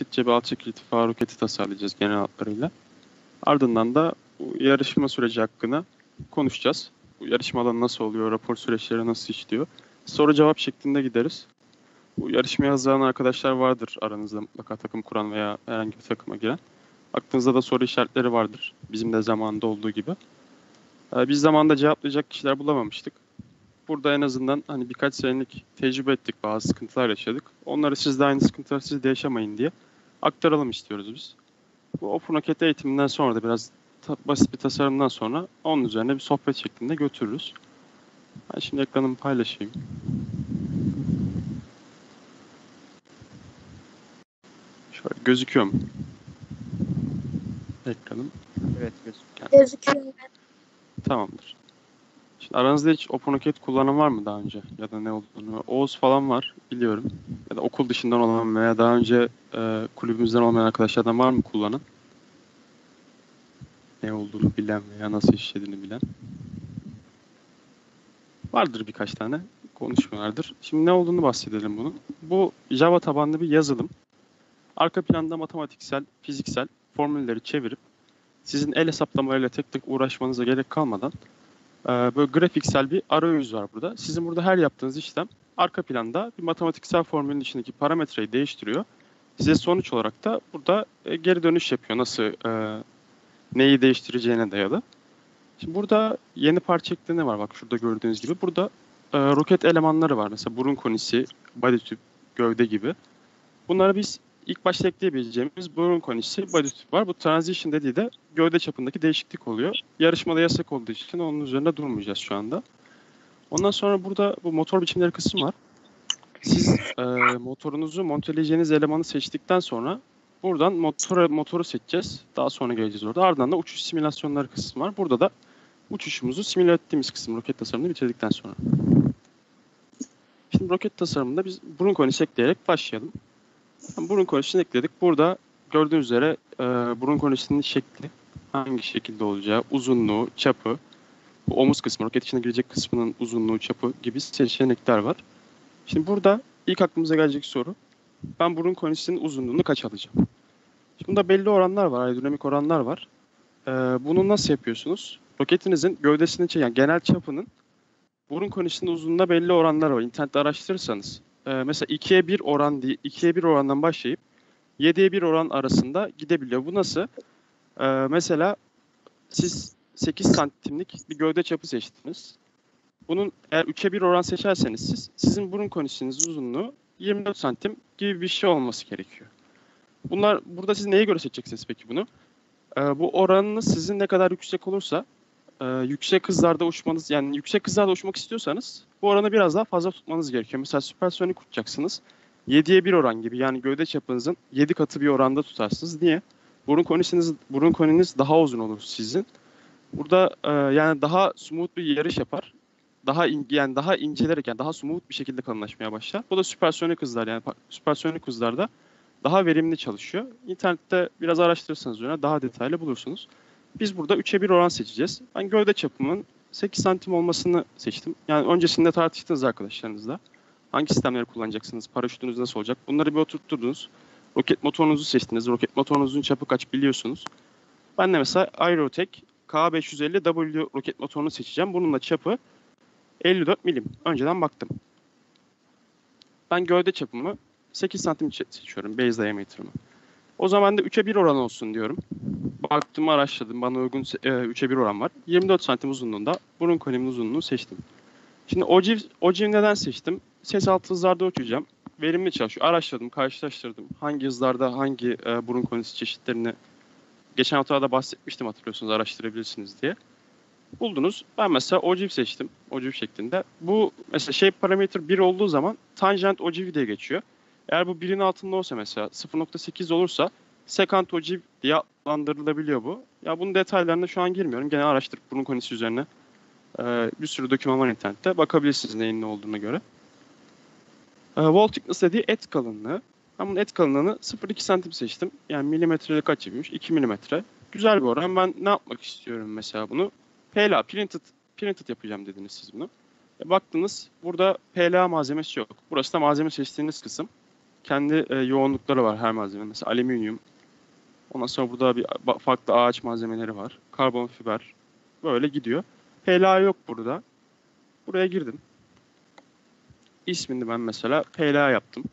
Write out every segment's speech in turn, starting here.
basitçe bir alçak irtifa roketi tasarlayacağız genel hatlarıyla. Ardından da bu yarışma süreci hakkında konuşacağız. Bu yarışma alanı nasıl oluyor, rapor süreçleri nasıl işliyor. Soru cevap şeklinde gideriz. Bu yarışmaya hazırlanan arkadaşlar vardır aranızda mutlaka takım kuran veya herhangi bir takıma giren. Aklınızda da soru işaretleri vardır. Bizim de zamanında olduğu gibi. Ee, Biz zamanında cevaplayacak kişiler bulamamıştık. Burada en azından hani birkaç senelik tecrübe ettik, bazı sıkıntılar yaşadık. Onları siz de aynı sıkıntıları siz de yaşamayın diye aktaralım istiyoruz biz. Bu Open Rocket eğitiminden sonra da biraz ta- basit bir tasarımdan sonra onun üzerine bir sohbet şeklinde götürürüz. Ben şimdi ekranımı paylaşayım. Şöyle gözüküyor mu? Ekranım. Evet gözüküyor. Gözüküyor. Tamamdır. Şimdi aranızda hiç OpenOCAD kullanan var mı daha önce? Ya da ne olduğunu? Oğuz falan var biliyorum. Ya da okul dışından olan veya daha önce e, kulübümüzden olmayan arkadaşlardan var mı kullanan? Ne olduğunu bilen veya nasıl işlediğini bilen. Vardır birkaç tane. Konuşmuyorlardır. Şimdi ne olduğunu bahsedelim bunun. Bu Java tabanlı bir yazılım. Arka planda matematiksel, fiziksel formülleri çevirip sizin el hesaplamalarıyla tek tek uğraşmanıza gerek kalmadan e, böyle grafiksel bir arayüz var burada. Sizin burada her yaptığınız işlem arka planda bir matematiksel formülün içindeki parametreyi değiştiriyor. Size sonuç olarak da burada e, geri dönüş yapıyor. Nasıl e, neyi değiştireceğine dayalı. Şimdi burada yeni parça ekleme var. Bak şurada gördüğünüz gibi. Burada e, roket elemanları var. Mesela burun konisi, body tüp, gövde gibi. Bunları biz ilk başta ekleyebileceğimiz burun konisi, body tüp var. Bu transition dediği de gövde çapındaki değişiklik oluyor. Yarışmada yasak olduğu için onun üzerinde durmayacağız şu anda. Ondan sonra burada bu motor biçimleri kısmı var. Siz e, motorunuzu monteleyeceğiniz elemanı seçtikten sonra buradan motoru, motoru seçeceğiz. Daha sonra geleceğiz orada. Ardından da uçuş simülasyonları kısmı var. Burada da uçuşumuzu simüle ettiğimiz kısım roket tasarımını bitirdikten sonra. Şimdi roket tasarımında biz burun konisi ekleyerek başlayalım. Burun konisini ekledik. Burada gördüğünüz üzere e, burun konisinin şekli hangi şekilde olacağı, uzunluğu, çapı, bu omuz kısmı, roket içine girecek kısmının uzunluğu, çapı gibi seçenekler var. Şimdi burada ilk aklımıza gelecek soru, ben burun konisinin uzunluğunu kaç alacağım? Şimdi bunda belli oranlar var, aerodinamik oranlar var. E, bunu nasıl yapıyorsunuz? Roketinizin gövdesinin, yani genel çapının burun konisinin uzunluğuna belli oranlar var. İnternette araştırırsanız. E, mesela 2'ye 1 oran diye 2'ye 1 orandan başlayıp 7'ye 1 oran arasında gidebiliyor. Bu nasıl? Ee, mesela siz 8 santimlik bir gövde çapı seçtiniz. Bunun eğer 3'e 1 oran seçerseniz siz, sizin burun konisiniz uzunluğu 24 santim gibi bir şey olması gerekiyor. Bunlar burada siz neye göre seçeceksiniz peki bunu? Ee, bu oranınız sizin ne kadar yüksek olursa e, yüksek hızlarda uçmanız yani yüksek hızlarda uçmak istiyorsanız bu oranı biraz daha fazla tutmanız gerekiyor. Mesela süpersonik uçacaksınız. 7'ye 1 oran gibi yani gövde çapınızın 7 katı bir oranda tutarsınız. Niye? Burun konisiniz, burun koniniz daha uzun olur sizin. Burada e, yani daha smooth bir yarış yapar. Daha in, yani daha incelerek yani daha smooth bir şekilde kalınlaşmaya başlar. Bu da süpersonik hızlar yani süpersonik hızlarda daha verimli çalışıyor. İnternette biraz araştırırsanız üzerine daha detaylı bulursunuz. Biz burada 3'e 1 oran seçeceğiz. Ben gövde çapımın 8 santim olmasını seçtim. Yani öncesinde tartıştınız arkadaşlarınızla. Hangi sistemleri kullanacaksınız? Paraşütünüz nasıl olacak? Bunları bir oturtturdunuz. Roket motorunuzu seçtiniz. Roket motorunuzun çapı kaç biliyorsunuz. Ben de mesela Aerotech K550W roket motorunu seçeceğim. Bunun da çapı 54 milim. Önceden baktım. Ben gövde çapımı 8 santim seçiyorum. Base diameter'ımı. O zaman da 3'e 1 oran olsun diyorum. Baktım araştırdım. Bana uygun e, 3'e 1 oran var. 24 santim uzunluğunda burun konimin uzunluğunu seçtim. Şimdi ojiv, ojiv neden seçtim? Ses altı hızlarda uçacağım. Verimli çalışıyor. Araştırdım, karşılaştırdım. Hangi hızlarda hangi e, burun konisi çeşitlerini geçen haftada bahsetmiştim hatırlıyorsunuz araştırabilirsiniz diye. Buldunuz. Ben mesela ojiv seçtim. Ojiv şeklinde. Bu mesela shape parametre 1 olduğu zaman tangent ojiv diye geçiyor. Eğer bu 1'in altında olsa mesela 0.8 olursa secant ojiv diye adlandırılabiliyor bu. Ya bunun detaylarına şu an girmiyorum. Gene araştırıp burun konisi üzerine e, bir sürü doküman var internette. Bakabilirsiniz neyin ne olduğuna göre. E, wall thickness dediği et kalınlığı. Ben bunun et kalınlığını 0.2 santim seçtim. Yani milimetrelik kaç yapıyormuş? 2 milimetre. Güzel bir oran. Ben ne yapmak istiyorum mesela bunu? PLA, printed, printed yapacağım dediniz siz bunu. E, baktınız burada PLA malzemesi yok. Burası da malzeme seçtiğiniz kısım. Kendi e, yoğunlukları var her malzeme. Mesela alüminyum. Ondan sonra burada bir farklı ağaç malzemeleri var. Karbon fiber. Böyle gidiyor. PLA yok burada. Buraya girdim. İsmini ben mesela PLA yaptım.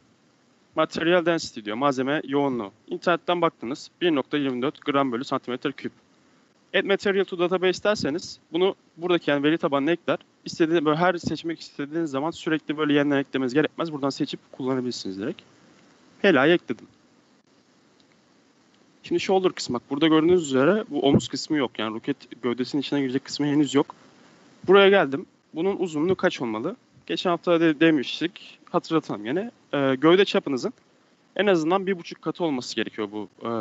Material density diyor. Malzeme yoğunluğu. İnternetten baktınız. 1.24 gram bölü santimetre küp. Add material to database derseniz bunu buradaki yani veri tabanına ekler. İstediğiniz böyle her seçmek istediğiniz zaman sürekli böyle yeniden eklemeniz gerekmez. Buradan seçip kullanabilirsiniz direkt. Hela'yı ekledim. Şimdi shoulder kısmı bak burada gördüğünüz üzere bu omuz kısmı yok. Yani roket gövdesinin içine girecek kısmı henüz yok. Buraya geldim. Bunun uzunluğu kaç olmalı? Geçen hafta de demiştik. Hatırlatalım yine. Ee, gövde çapınızın en azından bir buçuk katı olması gerekiyor bu e,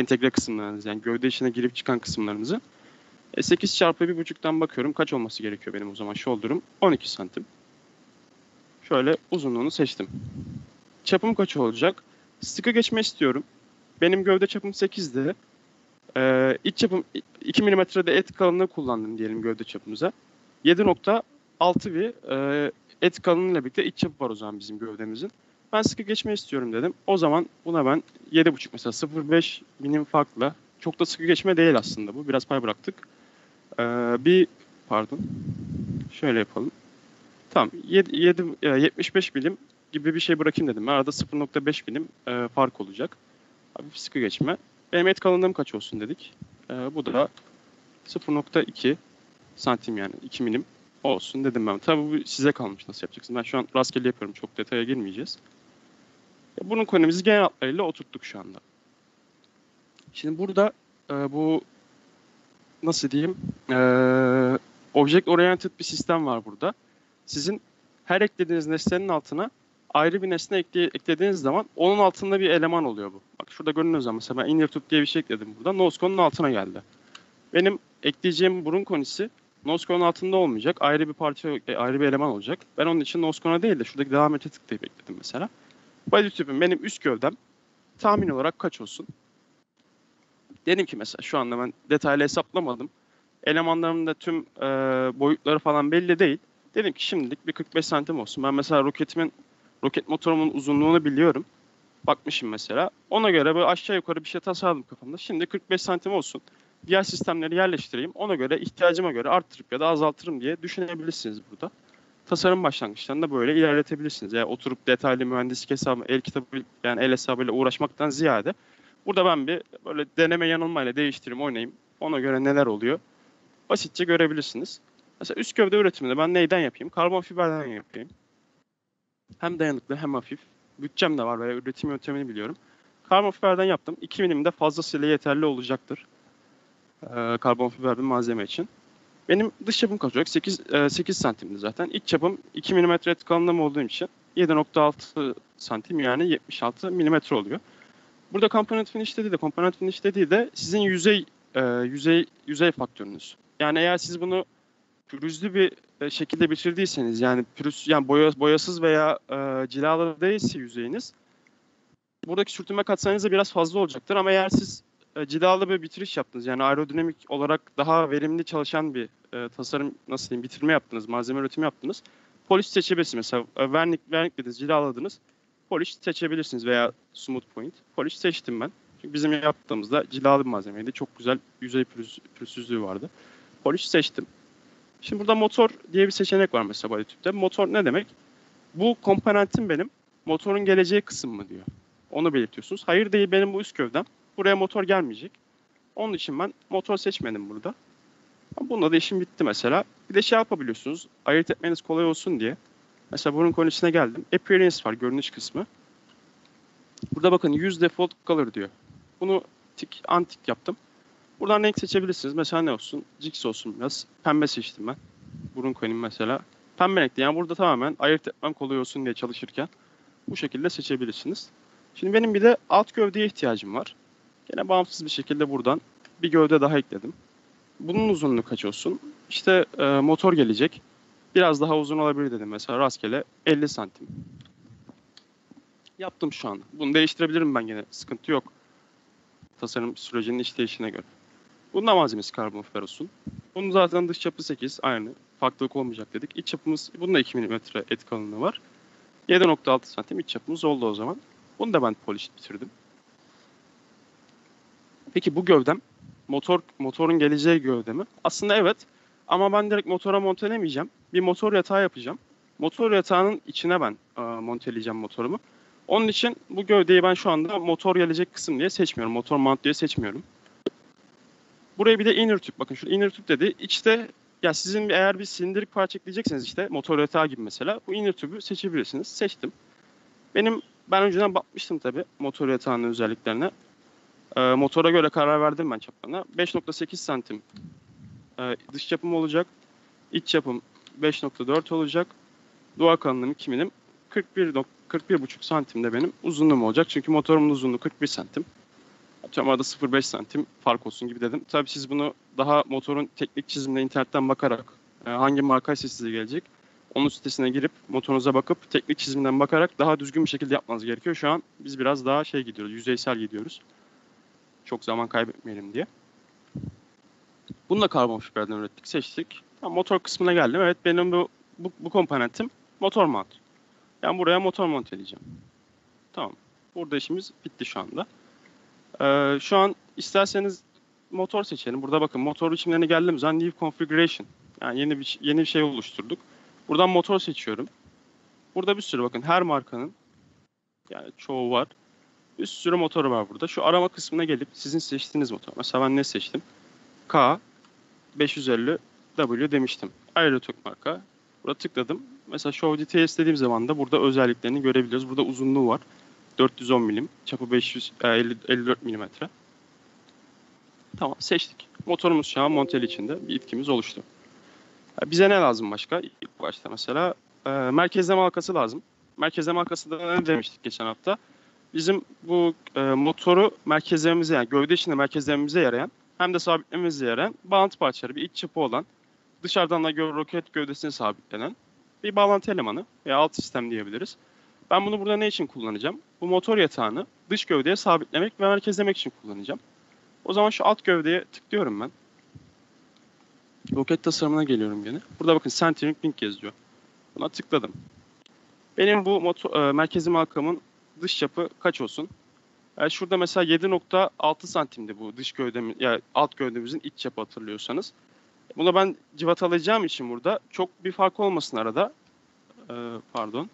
entegre kısımlarınız. Yani gövde içine girip çıkan kısımlarınızın. E, 8 çarpı bir buçuktan bakıyorum. Kaç olması gerekiyor benim o zaman shoulder'ım? 12 santim. Şöyle uzunluğunu seçtim. Çapım kaç olacak? Sıkı geçme istiyorum. Benim gövde çapım 8'di. Ee, iç çapım 2 milimetrede et kalınlığı kullandım diyelim gövde çapımıza. 7.6 bir e, et kalınlığıyla birlikte iç çapı var o zaman bizim gövdemizin. Ben sıkı geçme istiyorum dedim. O zaman buna ben 7.5 mesela 0.5 milim farkla çok da sıkı geçme değil aslında bu. Biraz pay bıraktık. Ee, bir pardon. Şöyle yapalım. Tamam. 7, 7, 75 milim gibi bir şey bırakayım dedim. Arada 0.5 milim e, fark olacak. Hafif sıkı geçme. Benim et kalınlığım kaç olsun dedik. E, bu da 0.2 santim yani 2 milim olsun dedim ben. Tabii bu size kalmış nasıl yapacaksınız. Ben şu an rastgele yapıyorum. Çok detaya girmeyeceğiz. E, bunun konumuzu genel hatlarıyla oturttuk şu anda. Şimdi burada e, bu nasıl diyeyim e, object oriented bir sistem var burada. Sizin her eklediğiniz nesnenin altına ayrı bir nesne ekle, eklediğiniz zaman onun altında bir eleman oluyor bu. Bak şurada görünüyor zaman mesela ben inner tube diye bir şey ekledim burada. Noscon'un altına geldi. Benim ekleyeceğim burun konisi Noscon'un altında olmayacak. Ayrı bir parça, e, ayrı bir eleman olacak. Ben onun için Noscon'a değil de şuradaki devam ete tıklayıp ekledim mesela. Body tüpüm benim üst gövdem tahmin olarak kaç olsun? Dedim ki mesela şu anda ben detaylı hesaplamadım. Elemanlarımın da tüm e, boyutları falan belli değil. Dedim ki şimdilik bir 45 santim olsun. Ben mesela roketimin roket motorumun uzunluğunu biliyorum. Bakmışım mesela. Ona göre böyle aşağı yukarı bir şey tasarladım kafamda. Şimdi 45 santim olsun. Diğer sistemleri yerleştireyim. Ona göre ihtiyacıma göre arttırıp ya da azaltırım diye düşünebilirsiniz burada. Tasarım başlangıçlarında böyle ilerletebilirsiniz. Yani oturup detaylı mühendislik hesabı, el kitabı yani el hesabıyla uğraşmaktan ziyade burada ben bir böyle deneme yanılmayla değiştireyim, oynayayım. Ona göre neler oluyor? Basitçe görebilirsiniz. Mesela üst gövde üretiminde ben neyden yapayım? Karbon fiberden yapayım. Hem dayanıklı hem hafif. Bütçem de var ve üretim yöntemini biliyorum. Karbon fiberden yaptım. 2 milim de fazlasıyla yeterli olacaktır. Ee, karbon fiber bir malzeme için. Benim dış çapım kaç olacak? 8, e, 8 santimdi zaten. İç çapım 2 mm et kalınlığım olduğum için 7.6 santim yani 76 mm oluyor. Burada component finish dediği de component finish dediği de sizin yüzey e, yüzey yüzey faktörünüz. Yani eğer siz bunu pürüzlü bir e, şekilde bitirdiyseniz yani pürüz yani boya, boyasız veya e, cilalı değilse yüzeyiniz buradaki sürtünme katsayınız da biraz fazla olacaktır. Ama eğer siz e, cilalı bir bitiriş yaptınız yani aerodinamik olarak daha verimli çalışan bir e, tasarım nasıl diyeyim bitirme yaptınız malzeme üretimi yaptınız polish seçebilirsiniz. Mesela e, vernik verniklediniz cilaladınız polish seçebilirsiniz veya smooth point. Polish seçtim ben. Çünkü bizim yaptığımızda cilalı bir malzemeydi. Çok güzel yüzey pürüz, pürüzsüzlüğü vardı. Polish seçtim Şimdi burada motor diye bir seçenek var mesela BodyTube'de. Motor ne demek? Bu komponentin benim motorun geleceği kısım mı diyor. Onu belirtiyorsunuz. Hayır değil benim bu üst gövdem. Buraya motor gelmeyecek. Onun için ben motor seçmedim burada. Bununla da işim bitti mesela. Bir de şey yapabiliyorsunuz. Ayırt etmeniz kolay olsun diye. Mesela bunun konusuna geldim. Appearance var görünüş kısmı. Burada bakın use default color diyor. Bunu tik, antik yaptım. Buradan renk seçebilirsiniz. Mesela ne olsun? Jix olsun biraz. Pembe seçtim ben. Burun koyayım mesela. Pembe renkli. Yani burada tamamen ayırt etmem kolay olsun diye çalışırken bu şekilde seçebilirsiniz. Şimdi benim bir de alt gövdeye ihtiyacım var. Yine bağımsız bir şekilde buradan bir gövde daha ekledim. Bunun uzunluğu kaç olsun? İşte e, motor gelecek. Biraz daha uzun olabilir dedim. Mesela rastgele 50 santim. Yaptım şu an. Bunu değiştirebilirim ben yine. Sıkıntı yok. Tasarım sürecinin işleyişine göre. Bunun da malzemesi karbon fiber olsun. Bunun zaten dış çapı 8 aynı. Farklılık olmayacak dedik. İç çapımız bunun da 2 mm et kalınlığı var. 7.6 santim iç çapımız oldu o zaman. Bunu da ben polish bitirdim. Peki bu gövdem motor motorun geleceği gövde mi? Aslında evet. Ama ben direkt motora montelemeyeceğim. Bir motor yatağı yapacağım. Motor yatağının içine ben e, monteleyeceğim motorumu. Onun için bu gövdeyi ben şu anda motor gelecek kısım diye seçmiyorum. Motor mount diye seçmiyorum. Buraya bir de inner tüp. Bakın şu inner tüp dedi. İçte ya sizin eğer bir silindirik parça ekleyecekseniz işte motor yatağı gibi mesela bu inner tüpü seçebilirsiniz. Seçtim. Benim ben önceden bakmıştım tabii motor yatağının özelliklerine. Ee, motora göre karar verdim ben çaplarına. 5.8 santim e, dış çapım olacak. İç çapım 5.4 olacak. Duvar kalınlığım 2 milim. 41 nok- 41,5 santim de benim uzunluğum olacak. Çünkü motorumun uzunluğu 41 santim. Atıyorum arada 0,5 santim fark olsun gibi dedim. Tabii siz bunu daha motorun teknik çizimine internetten bakarak e, hangi marka size gelecek onun sitesine girip motorunuza bakıp teknik çiziminden bakarak daha düzgün bir şekilde yapmanız gerekiyor. Şu an biz biraz daha şey gidiyoruz, yüzeysel gidiyoruz. Çok zaman kaybetmeyelim diye. Bunu karbon fiberden ürettik, seçtik. Tamam, motor kısmına geldim. Evet benim bu, bu, bu komponentim motor mount. Yani buraya motor monteleyeceğim. Tamam. Burada işimiz bitti şu anda. Ee, şu an isterseniz motor seçelim. Burada bakın motor biçimlerine geldiğimiz zaman new configuration. Yani yeni bir yeni bir şey oluşturduk. Buradan motor seçiyorum. Burada bir sürü bakın her markanın yani çoğu var. Bir sürü motoru var burada. Şu arama kısmına gelip sizin seçtiğiniz motor. Mesela ben ne seçtim? K 550 W demiştim. Aerotok marka. Burada tıkladım. Mesela Show Details dediğim zaman da burada özelliklerini görebiliyoruz. Burada uzunluğu var. 410 milim. Çapı 500, e, 50 54 milimetre. Tamam seçtik. Motorumuz şu an monteli içinde. Bir itkimiz oluştu. Ya Bize ne lazım başka? İlk başta mesela e, merkezleme halkası lazım. Merkezleme halkası da ne demiştik geçen hafta? Bizim bu e, motoru merkezlememize yani gövde içinde merkezlememize yarayan hem de sabitlememize yarayan bağlantı parçaları, bir iç çapı olan dışarıdan da roket gövdesine sabitlenen bir bağlantı elemanı veya alt sistem diyebiliriz. Ben bunu burada ne için kullanacağım? Bu motor yatağını dış gövdeye sabitlemek ve merkezlemek için kullanacağım. O zaman şu alt gövdeye tıklıyorum ben. Roket tasarımına geliyorum gene. Burada bakın centering link yazıyor. Buna tıkladım. Benim bu motor, e, merkezi markamın dış çapı kaç olsun? E, şurada mesela 7.6 santimdi bu dış gövdemiz, ya alt gövdemizin iç çapı hatırlıyorsanız. Buna ben civatalayacağım için burada çok bir fark olmasın arada. E, pardon.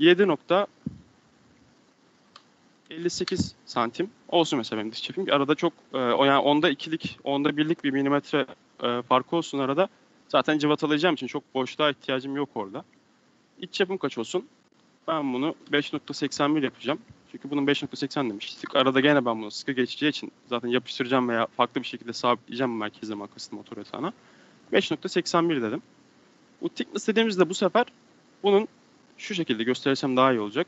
7.58 santim olsun mesela benim dış çapım. Arada çok e, o yani onda ikilik, onda birlik bir milimetre e, farkı olsun arada. Zaten cıvatalayacağım için çok boşluğa ihtiyacım yok orada. İç çapım kaç olsun? Ben bunu 5.81 yapacağım. Çünkü bunun 5.80 demiştik. Arada gene ben bunu sıkı geçeceği için zaten yapıştıracağım veya farklı bir şekilde sabitleyeceğim bu merkezleme makasını motor yatağına. 5.81 dedim. Bu thickness dediğimizde bu sefer bunun şu şekilde gösterirsem daha iyi olacak.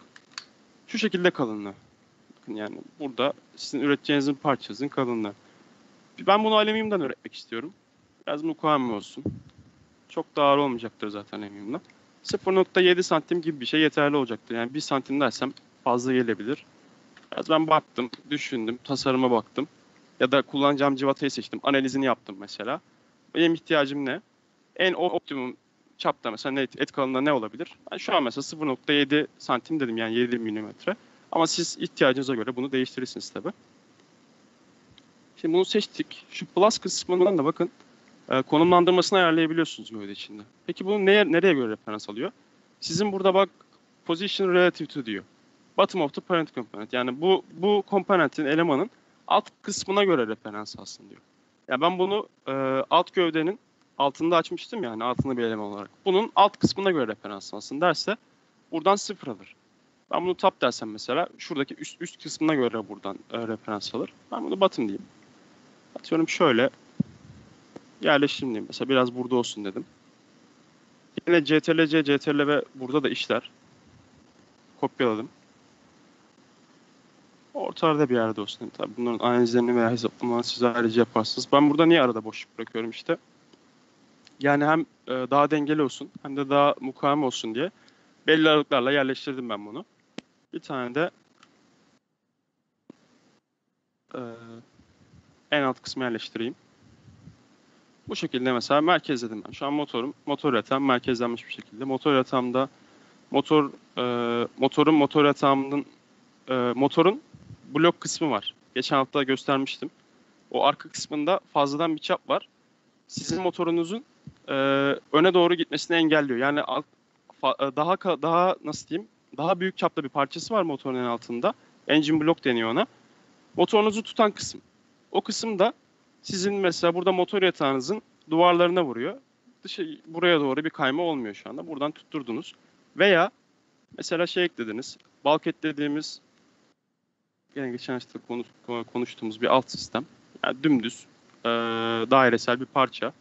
Şu şekilde kalınlığı. Yani burada sizin üreteceğinizin parçasının kalınlığı. Ben bunu alüminyumdan üretmek istiyorum. Biraz mukaveme olsun. Çok da ağır olmayacaktır zaten alüminyumdan. 0.7 santim gibi bir şey yeterli olacaktır. Yani 1 santim dersem fazla gelebilir. Biraz ben baktım, düşündüm, tasarıma baktım. Ya da kullanacağım civatayı seçtim. Analizini yaptım mesela. Benim ihtiyacım ne? En optimum çapta mesela ne, et kalınlığı ne olabilir? Ben şu an mesela 0.7 santim dedim yani 7 milimetre. Ama siz ihtiyacınıza göre bunu değiştirirsiniz tabii. Şimdi bunu seçtik. Şu plus kısmından da bakın e, konumlandırmasını ayarlayabiliyorsunuz gövde içinde. Peki bunu neye, nereye göre referans alıyor? Sizin burada bak position relative to diyor. Bottom of the parent component. Yani bu bu komponentin elemanın alt kısmına göre referans alsın diyor. Yani ben bunu e, alt gövdenin altında açmıştım yani altında bir eleman olarak. Bunun alt kısmına göre referans alsın derse buradan sıfır alır. Ben bunu top dersem mesela şuradaki üst üst kısmına göre buradan e, referans alır. Ben bunu bottom diyeyim. Atıyorum şöyle yerleştireyim diyeyim. Mesela biraz burada olsun dedim. Yine CTRL-C, CTRL-V burada da işler. Kopyaladım. Ortada bir yerde olsun. Tabii bunların analizlerini veya hesaplamalarını siz ayrıca yaparsınız. Ben burada niye arada boşluk bırakıyorum işte. Yani hem e, daha dengeli olsun hem de daha mukaveme olsun diye belli aralıklarla yerleştirdim ben bunu. Bir tane de e, en alt kısmı yerleştireyim. Bu şekilde mesela merkezledim ben. Şu an motorum motor yatağım merkezlenmiş bir şekilde. Motor yatağımda motor e, motorun motor yatağımın e, motorun blok kısmı var. Geçen hafta göstermiştim. O arka kısmında fazladan bir çap var. Sizin motorunuzun e, öne doğru gitmesini engelliyor. Yani alt, fa- e, daha daha nasıl diyeyim? Daha büyük çapta bir parçası var motorun en altında. Engine block deniyor ona. Motorunuzu tutan kısım. O kısım da sizin mesela burada motor yatağınızın duvarlarına vuruyor. Dışı buraya doğru bir kayma olmuyor şu anda. Buradan tutturdunuz. Veya mesela şey eklediniz. Bulkhead dediğimiz yine geçen hafta konu- konuştuğumuz bir alt sistem. Yani dümdüz e, dairesel bir parça.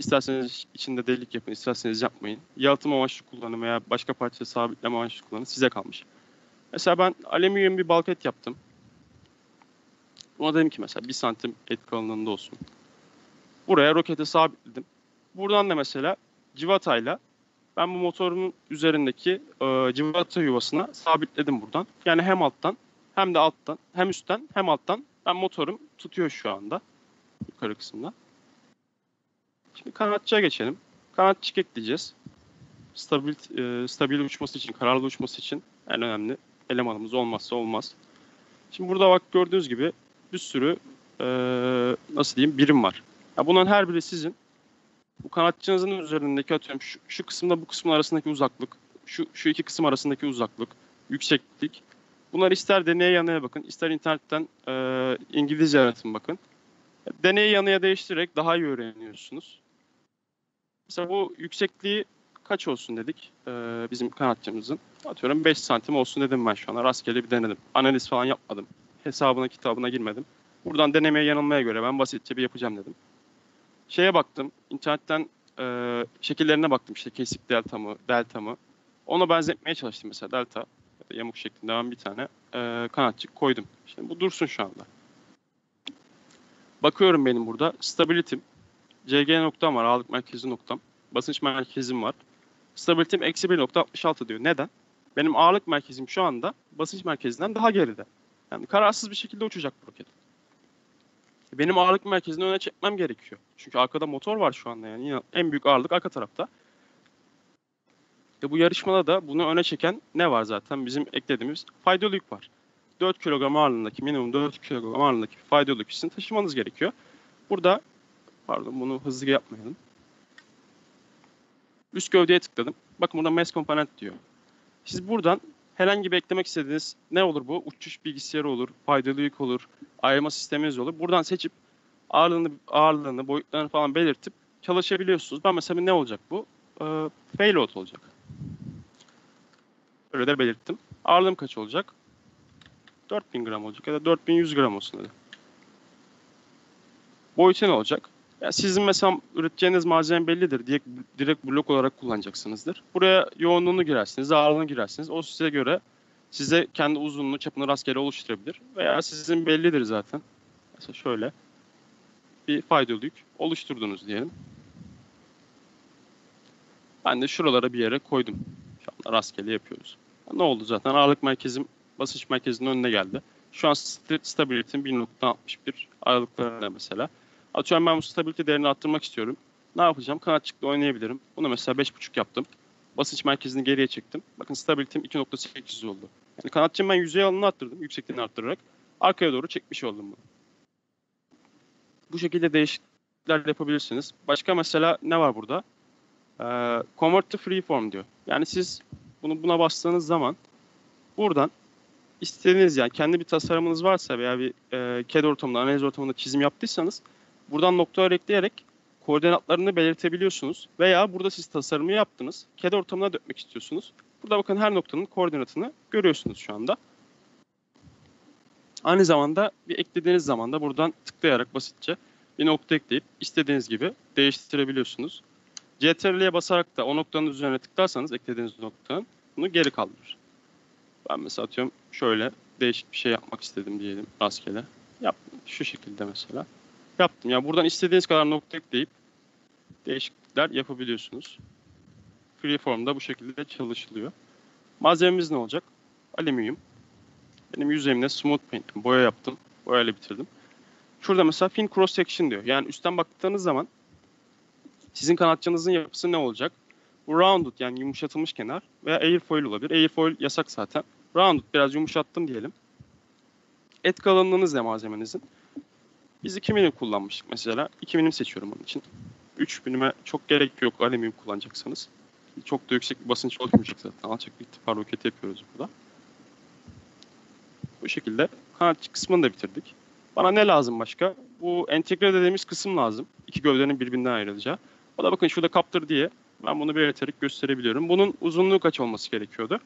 İsterseniz içinde delik yapın, isterseniz yapmayın. Yalıtım amaçlı kullanın veya başka parça sabitleme amaçlı kullanın. Size kalmış. Mesela ben alüminyum bir bulkhead yaptım. Buna dedim ki mesela bir santim et kalınlığında olsun. Buraya roketi sabitledim. Buradan da mesela civatayla ben bu motorun üzerindeki e, civata yuvasına sabitledim buradan. Yani hem alttan hem de alttan hem üstten hem alttan ben motorum tutuyor şu anda yukarı kısımda. Şimdi kanatçıya geçelim. Kanatçık ekleyeceğiz. Stabil, e, stabil uçması için, kararlı uçması için en önemli elemanımız olmazsa olmaz. Şimdi burada bak gördüğünüz gibi bir sürü e, nasıl diyeyim birim var. Ya bunların her biri sizin. Bu kanatçınızın üzerindeki atıyorum şu, şu kısımda bu kısmın arasındaki uzaklık, şu, şu iki kısım arasındaki uzaklık, yükseklik. Bunlar ister deneye yanıya bakın, ister internetten e, İngilizce aratın bakın. Deneyi yanıya değiştirerek daha iyi öğreniyorsunuz. Mesela bu yüksekliği kaç olsun dedik e, bizim kanatçımızın. Atıyorum 5 santim olsun dedim ben şu an. Rastgele bir denedim. Analiz falan yapmadım. Hesabına kitabına girmedim. Buradan denemeye yanılmaya göre ben basitçe bir yapacağım dedim. Şeye baktım. internetten e, şekillerine baktım işte kesik delta mı, delta mı. Ona benzetmeye çalıştım mesela delta ya da yamuk şeklinde ben bir tane e, kanatçık koydum. Şimdi bu dursun şu anda. Bakıyorum benim burada. Stability'm. CG noktam var. Ağırlık merkezi noktam. Basınç merkezim var. Stability'm eksi 1.66 diyor. Neden? Benim ağırlık merkezim şu anda basınç merkezinden daha geride. Yani kararsız bir şekilde uçacak bu roket. Benim ağırlık merkezini öne çekmem gerekiyor. Çünkü arkada motor var şu anda yani. En büyük ağırlık arka tarafta. Ve bu yarışmada da bunu öne çeken ne var zaten? Bizim eklediğimiz faydalı yük var. 4 kilogram ağırlığındaki minimum 4 kilogram ağırlığındaki faydalı yük için taşımanız gerekiyor. Burada pardon bunu hızlı yapmayalım. Üst gövdeye tıkladım. Bakın burada mass component diyor. Siz buradan herhangi bir eklemek istediğiniz ne olur bu? Uçuş bilgisayarı olur, faydalı yük olur, ayırma sisteminiz olur. Buradan seçip ağırlığını, ağırlığını, boyutlarını falan belirtip çalışabiliyorsunuz. Ben mesela ne olacak bu? Ee, payload olacak. Böyle de belirttim. Ağırlığım kaç olacak? 4000 gram olacak ya da 4100 gram olsun hadi. Boyutu ne olacak? Ya sizin mesela üreteceğiniz malzeme bellidir. Direkt, direkt blok olarak kullanacaksınızdır. Buraya yoğunluğunu girersiniz, ağırlığını girersiniz. O size göre size kendi uzunluğunu, çapını rastgele oluşturabilir. Veya sizin bellidir zaten. Mesela şöyle bir faydalı yük oluşturdunuz diyelim. Ben de şuralara bir yere koydum. Şu anda rastgele yapıyoruz. Ne oldu zaten? Ağırlık merkezim basınç merkezinin önüne geldi. Şu an stability'm 1.61 aralıklarında mesela. Atıyorum ben bu stability değerini arttırmak istiyorum. Ne yapacağım? Kanatçıkla oynayabilirim. Bunu mesela 5.5 yaptım. Basınç merkezini geriye çektim. Bakın stability'm 2.8 oldu. Yani kanatçığım ben yüzey alanını arttırdım. Yüksekliğini arttırarak. Arkaya doğru çekmiş oldum bunu. Bu şekilde değişiklikler yapabilirsiniz. Başka mesela ne var burada? Ee, convert to freeform diyor. Yani siz bunu buna bastığınız zaman buradan istediğiniz yani kendi bir tasarımınız varsa veya bir e, CAD ortamında, analiz ortamında çizim yaptıysanız buradan noktalar ekleyerek koordinatlarını belirtebiliyorsunuz. Veya burada siz tasarımı yaptınız. CAD ortamına dökmek istiyorsunuz. Burada bakın her noktanın koordinatını görüyorsunuz şu anda. Aynı zamanda bir eklediğiniz zaman da buradan tıklayarak basitçe bir nokta ekleyip istediğiniz gibi değiştirebiliyorsunuz. CTRL'ye basarak da o noktanın üzerine tıklarsanız eklediğiniz noktanın bunu geri kaldırır. Ben mesela atıyorum şöyle değişik bir şey yapmak istedim diyelim rastgele. Yaptım şu şekilde mesela. Yaptım. Yani buradan istediğiniz kadar nokta ekleyip değişiklikler yapabiliyorsunuz. Freeform'da bu şekilde çalışılıyor. Malzememiz ne olacak? Alüminyum. Benim yüzeyimde smooth paint, boya yaptım. Boyayla bitirdim. Şurada mesela fin cross section diyor. Yani üstten baktığınız zaman Sizin kanatçınızın yapısı ne olacak? Bu rounded yani yumuşatılmış kenar veya airfoil olabilir. Airfoil yasak zaten. Rounded biraz yumuşattım diyelim. Et kalınlığınız ne malzemenizin? Biz 2 milim kullanmıştık mesela. 2 milim seçiyorum onun için. 3 milime çok gerek yok alüminyum kullanacaksanız. Çok da yüksek bir basınç olmayacak zaten. Alçak bir itibar roketi yapıyoruz burada. Bu şekilde kanatçı kısmını da bitirdik. Bana ne lazım başka? Bu entegre dediğimiz kısım lazım. İki gövdenin birbirinden ayrılacağı. O da bakın şurada kaptır diye ben bunu belirterek gösterebiliyorum. Bunun uzunluğu kaç olması gerekiyordu?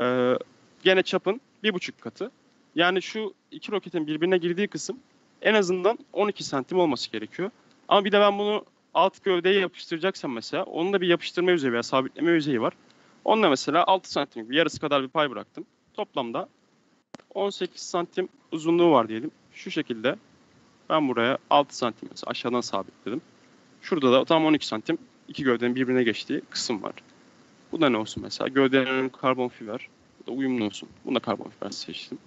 Ee, gene çapın bir buçuk katı. Yani şu iki roketin birbirine girdiği kısım en azından 12 santim olması gerekiyor. Ama bir de ben bunu alt gövdeye yapıştıracaksam mesela onun da bir yapıştırma yüzeyi veya sabitleme yüzeyi var. Onunla mesela 6 santim gibi yarısı kadar bir pay bıraktım. Toplamda 18 santim uzunluğu var diyelim. Şu şekilde ben buraya 6 santim mesela aşağıdan sabitledim. Şurada da tam 12 santim iki gövdenin birbirine geçtiği kısım var. Bu da ne olsun mesela? Gövdenin karbon fiber. Bu da uyumlu olsun. Bunu da karbon fiber seçtim.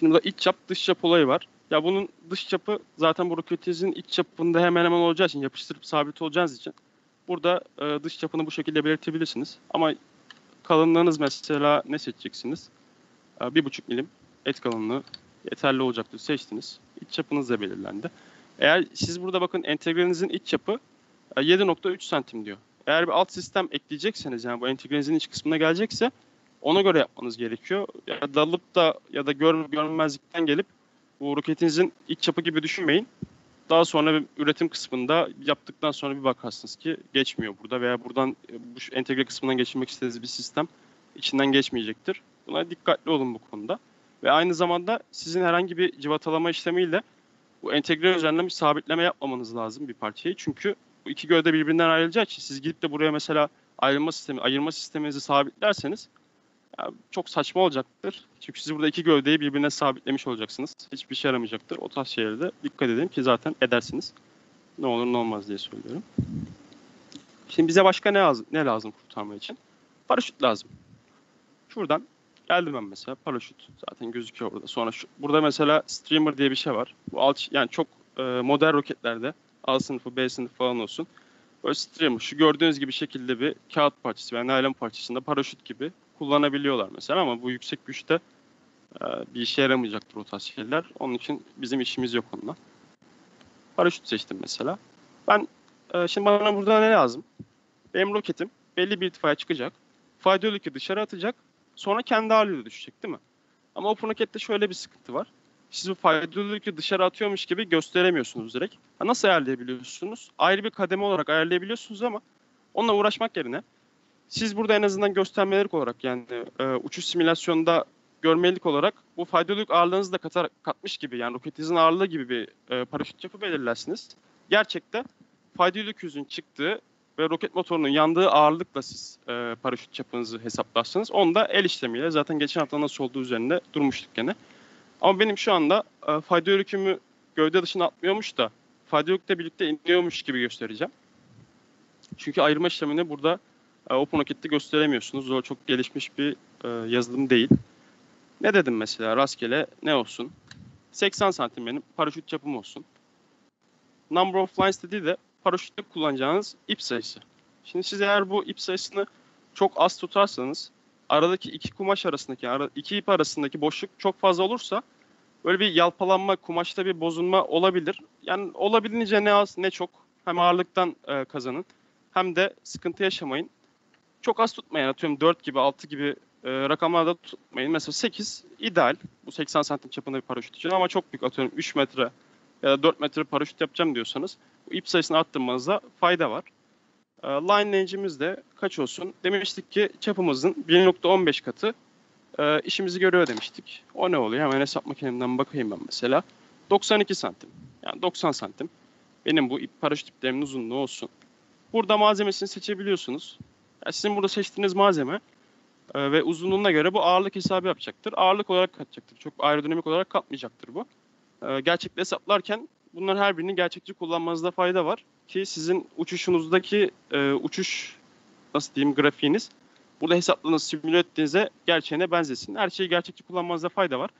Şimdi burada iç çap dış çap olayı var. Ya bunun dış çapı zaten bu roketinizin iç çapında hemen hemen olacağı için yapıştırıp sabit olacağınız için burada e, dış çapını bu şekilde belirtebilirsiniz. Ama kalınlığınız mesela ne seçeceksiniz? E, bir buçuk milim et kalınlığı yeterli olacaktır seçtiniz. İç çapınız da belirlendi. Eğer siz burada bakın entegrenizin iç çapı 7.3 santim diyor. Eğer bir alt sistem ekleyecekseniz yani bu entegrenizin iç kısmına gelecekse ona göre yapmanız gerekiyor. Ya dalıp da ya da gör, görmezlikten gelip bu roketinizin iç çapı gibi düşünmeyin. Daha sonra bir üretim kısmında yaptıktan sonra bir bakarsınız ki geçmiyor burada veya buradan bu entegre kısmından geçirmek istediğiniz bir sistem içinden geçmeyecektir. Buna dikkatli olun bu konuda. Ve aynı zamanda sizin herhangi bir cıvatalama işlemiyle bu entegre özenlemiş sabitleme yapmamanız lazım bir parçayı. Çünkü bu iki gövde birbirinden ayrılacağı için siz gidip de buraya mesela ayrılma sistemi, ayırma sisteminizi sabitlerseniz çok saçma olacaktır. Çünkü siz burada iki gövdeyi birbirine sabitlemiş olacaksınız. Hiçbir şey yaramayacaktır. O tarz şeylerde dikkat edin ki zaten edersiniz. Ne olur ne olmaz diye söylüyorum. Şimdi bize başka ne lazım, ne lazım kurtarma için? Paraşüt lazım. Şuradan geldim ben mesela paraşüt zaten gözüküyor burada. Sonra şu, burada mesela streamer diye bir şey var. Bu alt, yani çok e, modern roketlerde A sınıfı, B sınıfı falan olsun. Böyle streamer şu gördüğünüz gibi şekilde bir kağıt parçası veya naylon parçasında paraşüt gibi kullanabiliyorlar mesela ama bu yüksek güçte e, bir işe yaramayacaktır o tarz şeyler. Onun için bizim işimiz yok onunla. Paraşüt seçtim mesela. Ben e, şimdi bana burada ne lazım? Benim roketim belli bir irtifaya çıkacak. Faydalı dışarı atacak. Sonra kendi haliyle düşecek değil mi? Ama Open Rocket'te şöyle bir sıkıntı var. Siz bu faydalı dışarı atıyormuş gibi gösteremiyorsunuz direkt. Ha, nasıl ayarlayabiliyorsunuz? Ayrı bir kademe olarak ayarlayabiliyorsunuz ama onunla uğraşmak yerine siz burada en azından göstermelik olarak yani e, uçuş simülasyonunda görmelik olarak bu faydalı yük ağırlığınızı da katar, katmış gibi yani roketinizin ağırlığı gibi bir e, paraşüt yapı belirlersiniz. Gerçekte faydalı yükünüzün çıktığı ve roket motorunun yandığı ağırlıkla siz e, paraşüt çapınızı hesaplarsınız. Onu da el işlemiyle zaten geçen hafta nasıl olduğu üzerinde durmuştuk gene. Ama benim şu anda e, fayda yükümü gövde dışına atmıyormuş da fayda yükle birlikte iniyormuş gibi göstereceğim. Çünkü ayırma işlemini burada OpenRocket'te gösteremiyorsunuz. O çok gelişmiş bir e, yazılım değil. Ne dedim mesela rastgele ne olsun? 80 santim benim paraşüt çapım olsun. Number of lines dediği de paraşütte kullanacağınız ip sayısı. Şimdi siz eğer bu ip sayısını çok az tutarsanız aradaki iki kumaş arasındaki iki ip arasındaki boşluk çok fazla olursa böyle bir yalpalanma, kumaşta bir bozulma olabilir. Yani olabildiğince ne az ne çok hem ağırlıktan e, kazanın hem de sıkıntı yaşamayın. Çok az tutmayın atıyorum 4 gibi 6 gibi e, rakamlarda tutmayın. Mesela 8 ideal bu 80 santim çapında bir paraşüt için ama çok büyük atıyorum 3 metre ya da 4 metre paraşüt yapacağım diyorsanız bu ip sayısını arttırmanızda fayda var. E, line range'imiz de kaç olsun? Demiştik ki çapımızın 1.15 katı e, işimizi görüyor demiştik. O ne oluyor? Hemen hesap makinemden bakayım ben mesela. 92 santim. Yani 90 santim. Benim bu ip paraşüt iplerimin uzunluğu olsun. Burada malzemesini seçebiliyorsunuz. Yani sizin burada seçtiğiniz malzeme e, ve uzunluğuna göre bu ağırlık hesabı yapacaktır. Ağırlık olarak katacaktır. Çok aerodinamik olarak katmayacaktır bu. E, gerçekte hesaplarken bunların her birini gerçekçi kullanmanızda fayda var. Ki sizin uçuşunuzdaki e, uçuş nasıl diyeyim grafiğiniz burada hesapladığınız, simüle ettiğinizde gerçeğine benzesin. Her şeyi gerçekçi kullanmanızda fayda var.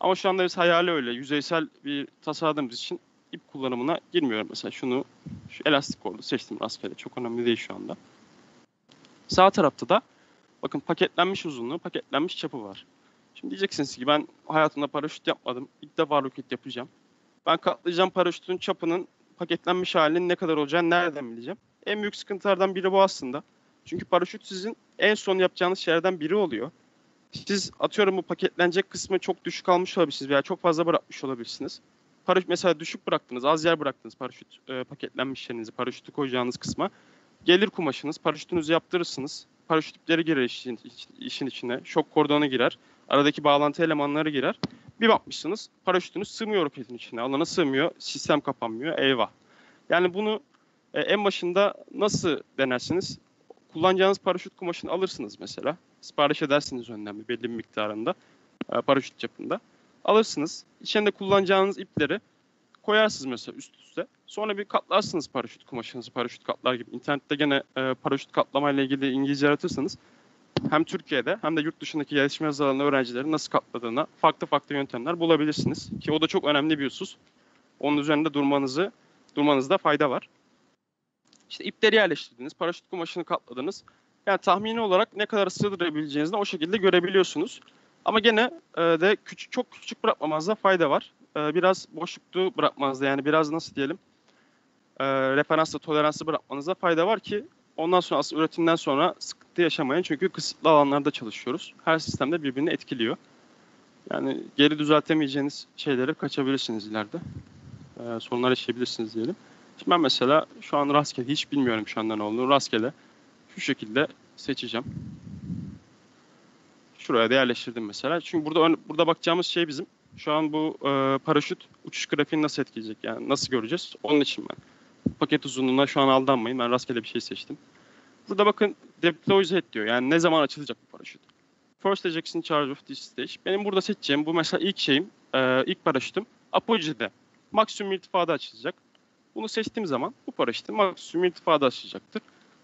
Ama şu anda biz hayali öyle. Yüzeysel bir tasarladığımız için ip kullanımına girmiyorum. Mesela şunu şu elastik kordu seçtim rastgele. Çok önemli değil şu anda. Sağ tarafta da bakın paketlenmiş uzunluğu, paketlenmiş çapı var. Şimdi diyeceksiniz ki ben hayatımda paraşüt yapmadım. İlk defa roket yapacağım. Ben katlayacağım paraşütün çapının paketlenmiş halinin ne kadar olacağını nereden bileceğim? En büyük sıkıntılardan biri bu aslında. Çünkü paraşüt sizin en son yapacağınız şeylerden biri oluyor. Siz atıyorum bu paketlenecek kısmı çok düşük kalmış olabilirsiniz veya çok fazla bırakmış olabilirsiniz. Paraşüt mesela düşük bıraktınız, az yer bıraktınız paraşüt e, paketlenmiş yerinizi, paraşütü koyacağınız kısma. Gelir kumaşınız, paraşütünüzü yaptırırsınız. Paraşüt ipleri girer işin, işin içine, şok kordonu girer, aradaki bağlantı elemanları girer. Bir bakmışsınız paraşütünüz sığmıyor roketin içine, alana sığmıyor, sistem kapanmıyor, eyvah. Yani bunu e, en başında nasıl denersiniz? Kullanacağınız paraşüt kumaşını alırsınız mesela. Sipariş edersiniz önden belli bir miktarında, e, paraşüt çapında. Alırsınız. İçinde kullanacağınız ipleri koyarsınız mesela üst üste. Sonra bir katlarsınız paraşüt kumaşınızı, paraşüt katlar gibi. İnternette gene e, paraşüt katlama ilgili İngilizce aratırsanız hem Türkiye'de hem de yurt dışındaki gelişme yazılarında öğrencilerin nasıl katladığına farklı farklı yöntemler bulabilirsiniz. Ki o da çok önemli bir husus. Onun üzerinde durmanızı durmanızda fayda var. İşte ipleri yerleştirdiniz, paraşüt kumaşını katladınız. Yani tahmini olarak ne kadar sığdırabileceğinizi de o şekilde görebiliyorsunuz. Ama gene e, de küçük, çok küçük bırakmamanızda fayda var. E, biraz boşluklu bırakmanızda yani biraz nasıl diyelim e, referansla toleranslı bırakmanızda fayda var ki ondan sonra aslında üretimden sonra sıkıntı yaşamayın. Çünkü kısıtlı alanlarda çalışıyoruz. Her sistemde birbirini etkiliyor. Yani geri düzeltemeyeceğiniz şeylere kaçabilirsiniz ileride. E, sorunlar yaşayabilirsiniz diyelim. Şimdi ben mesela şu an rastgele hiç bilmiyorum şu anda ne olduğunu. Rastgele şu şekilde seçeceğim. Şuraya da yerleştirdim mesela. Çünkü burada burada bakacağımız şey bizim. Şu an bu e, paraşüt uçuş grafiğini nasıl etkileyecek? Yani nasıl göreceğiz? Onun için ben. Paket uzunluğuna şu an aldanmayın. Ben rastgele bir şey seçtim. Burada bakın deploy Z diyor. Yani ne zaman açılacak bu paraşüt? First ejection charge of this stage. Benim burada seçeceğim bu mesela ilk şeyim, e, ilk paraşütüm apoji'de maksimum irtifada açılacak. Bunu seçtiğim zaman bu paraşütün maksimum irtifada açılacaktır.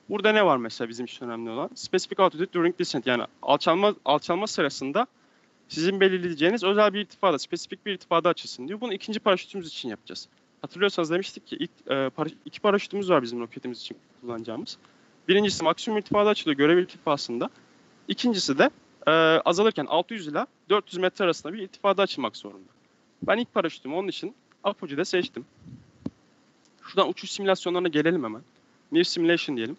Burada ne var mesela bizim için önemli olan? Specific altitude during descent yani alçalma alçalma sırasında sizin belirleyeceğiniz özel bir irtifada, spesifik bir irtifada açılsın diyor. Bunu ikinci paraşütümüz için yapacağız. Hatırlıyorsanız demiştik ki ilk, e, para- iki paraşütümüz var bizim roketimiz için kullanacağımız. Birincisi maksimum irtifada açılıyor görev irtifasında. İkincisi de e, azalırken 600 ile 400 metre arasında bir irtifada açılmak zorunda. Ben ilk paraşütümü onun için Apogee'de seçtim. Şuradan uçuş simülasyonlarına gelelim hemen. New Simulation diyelim.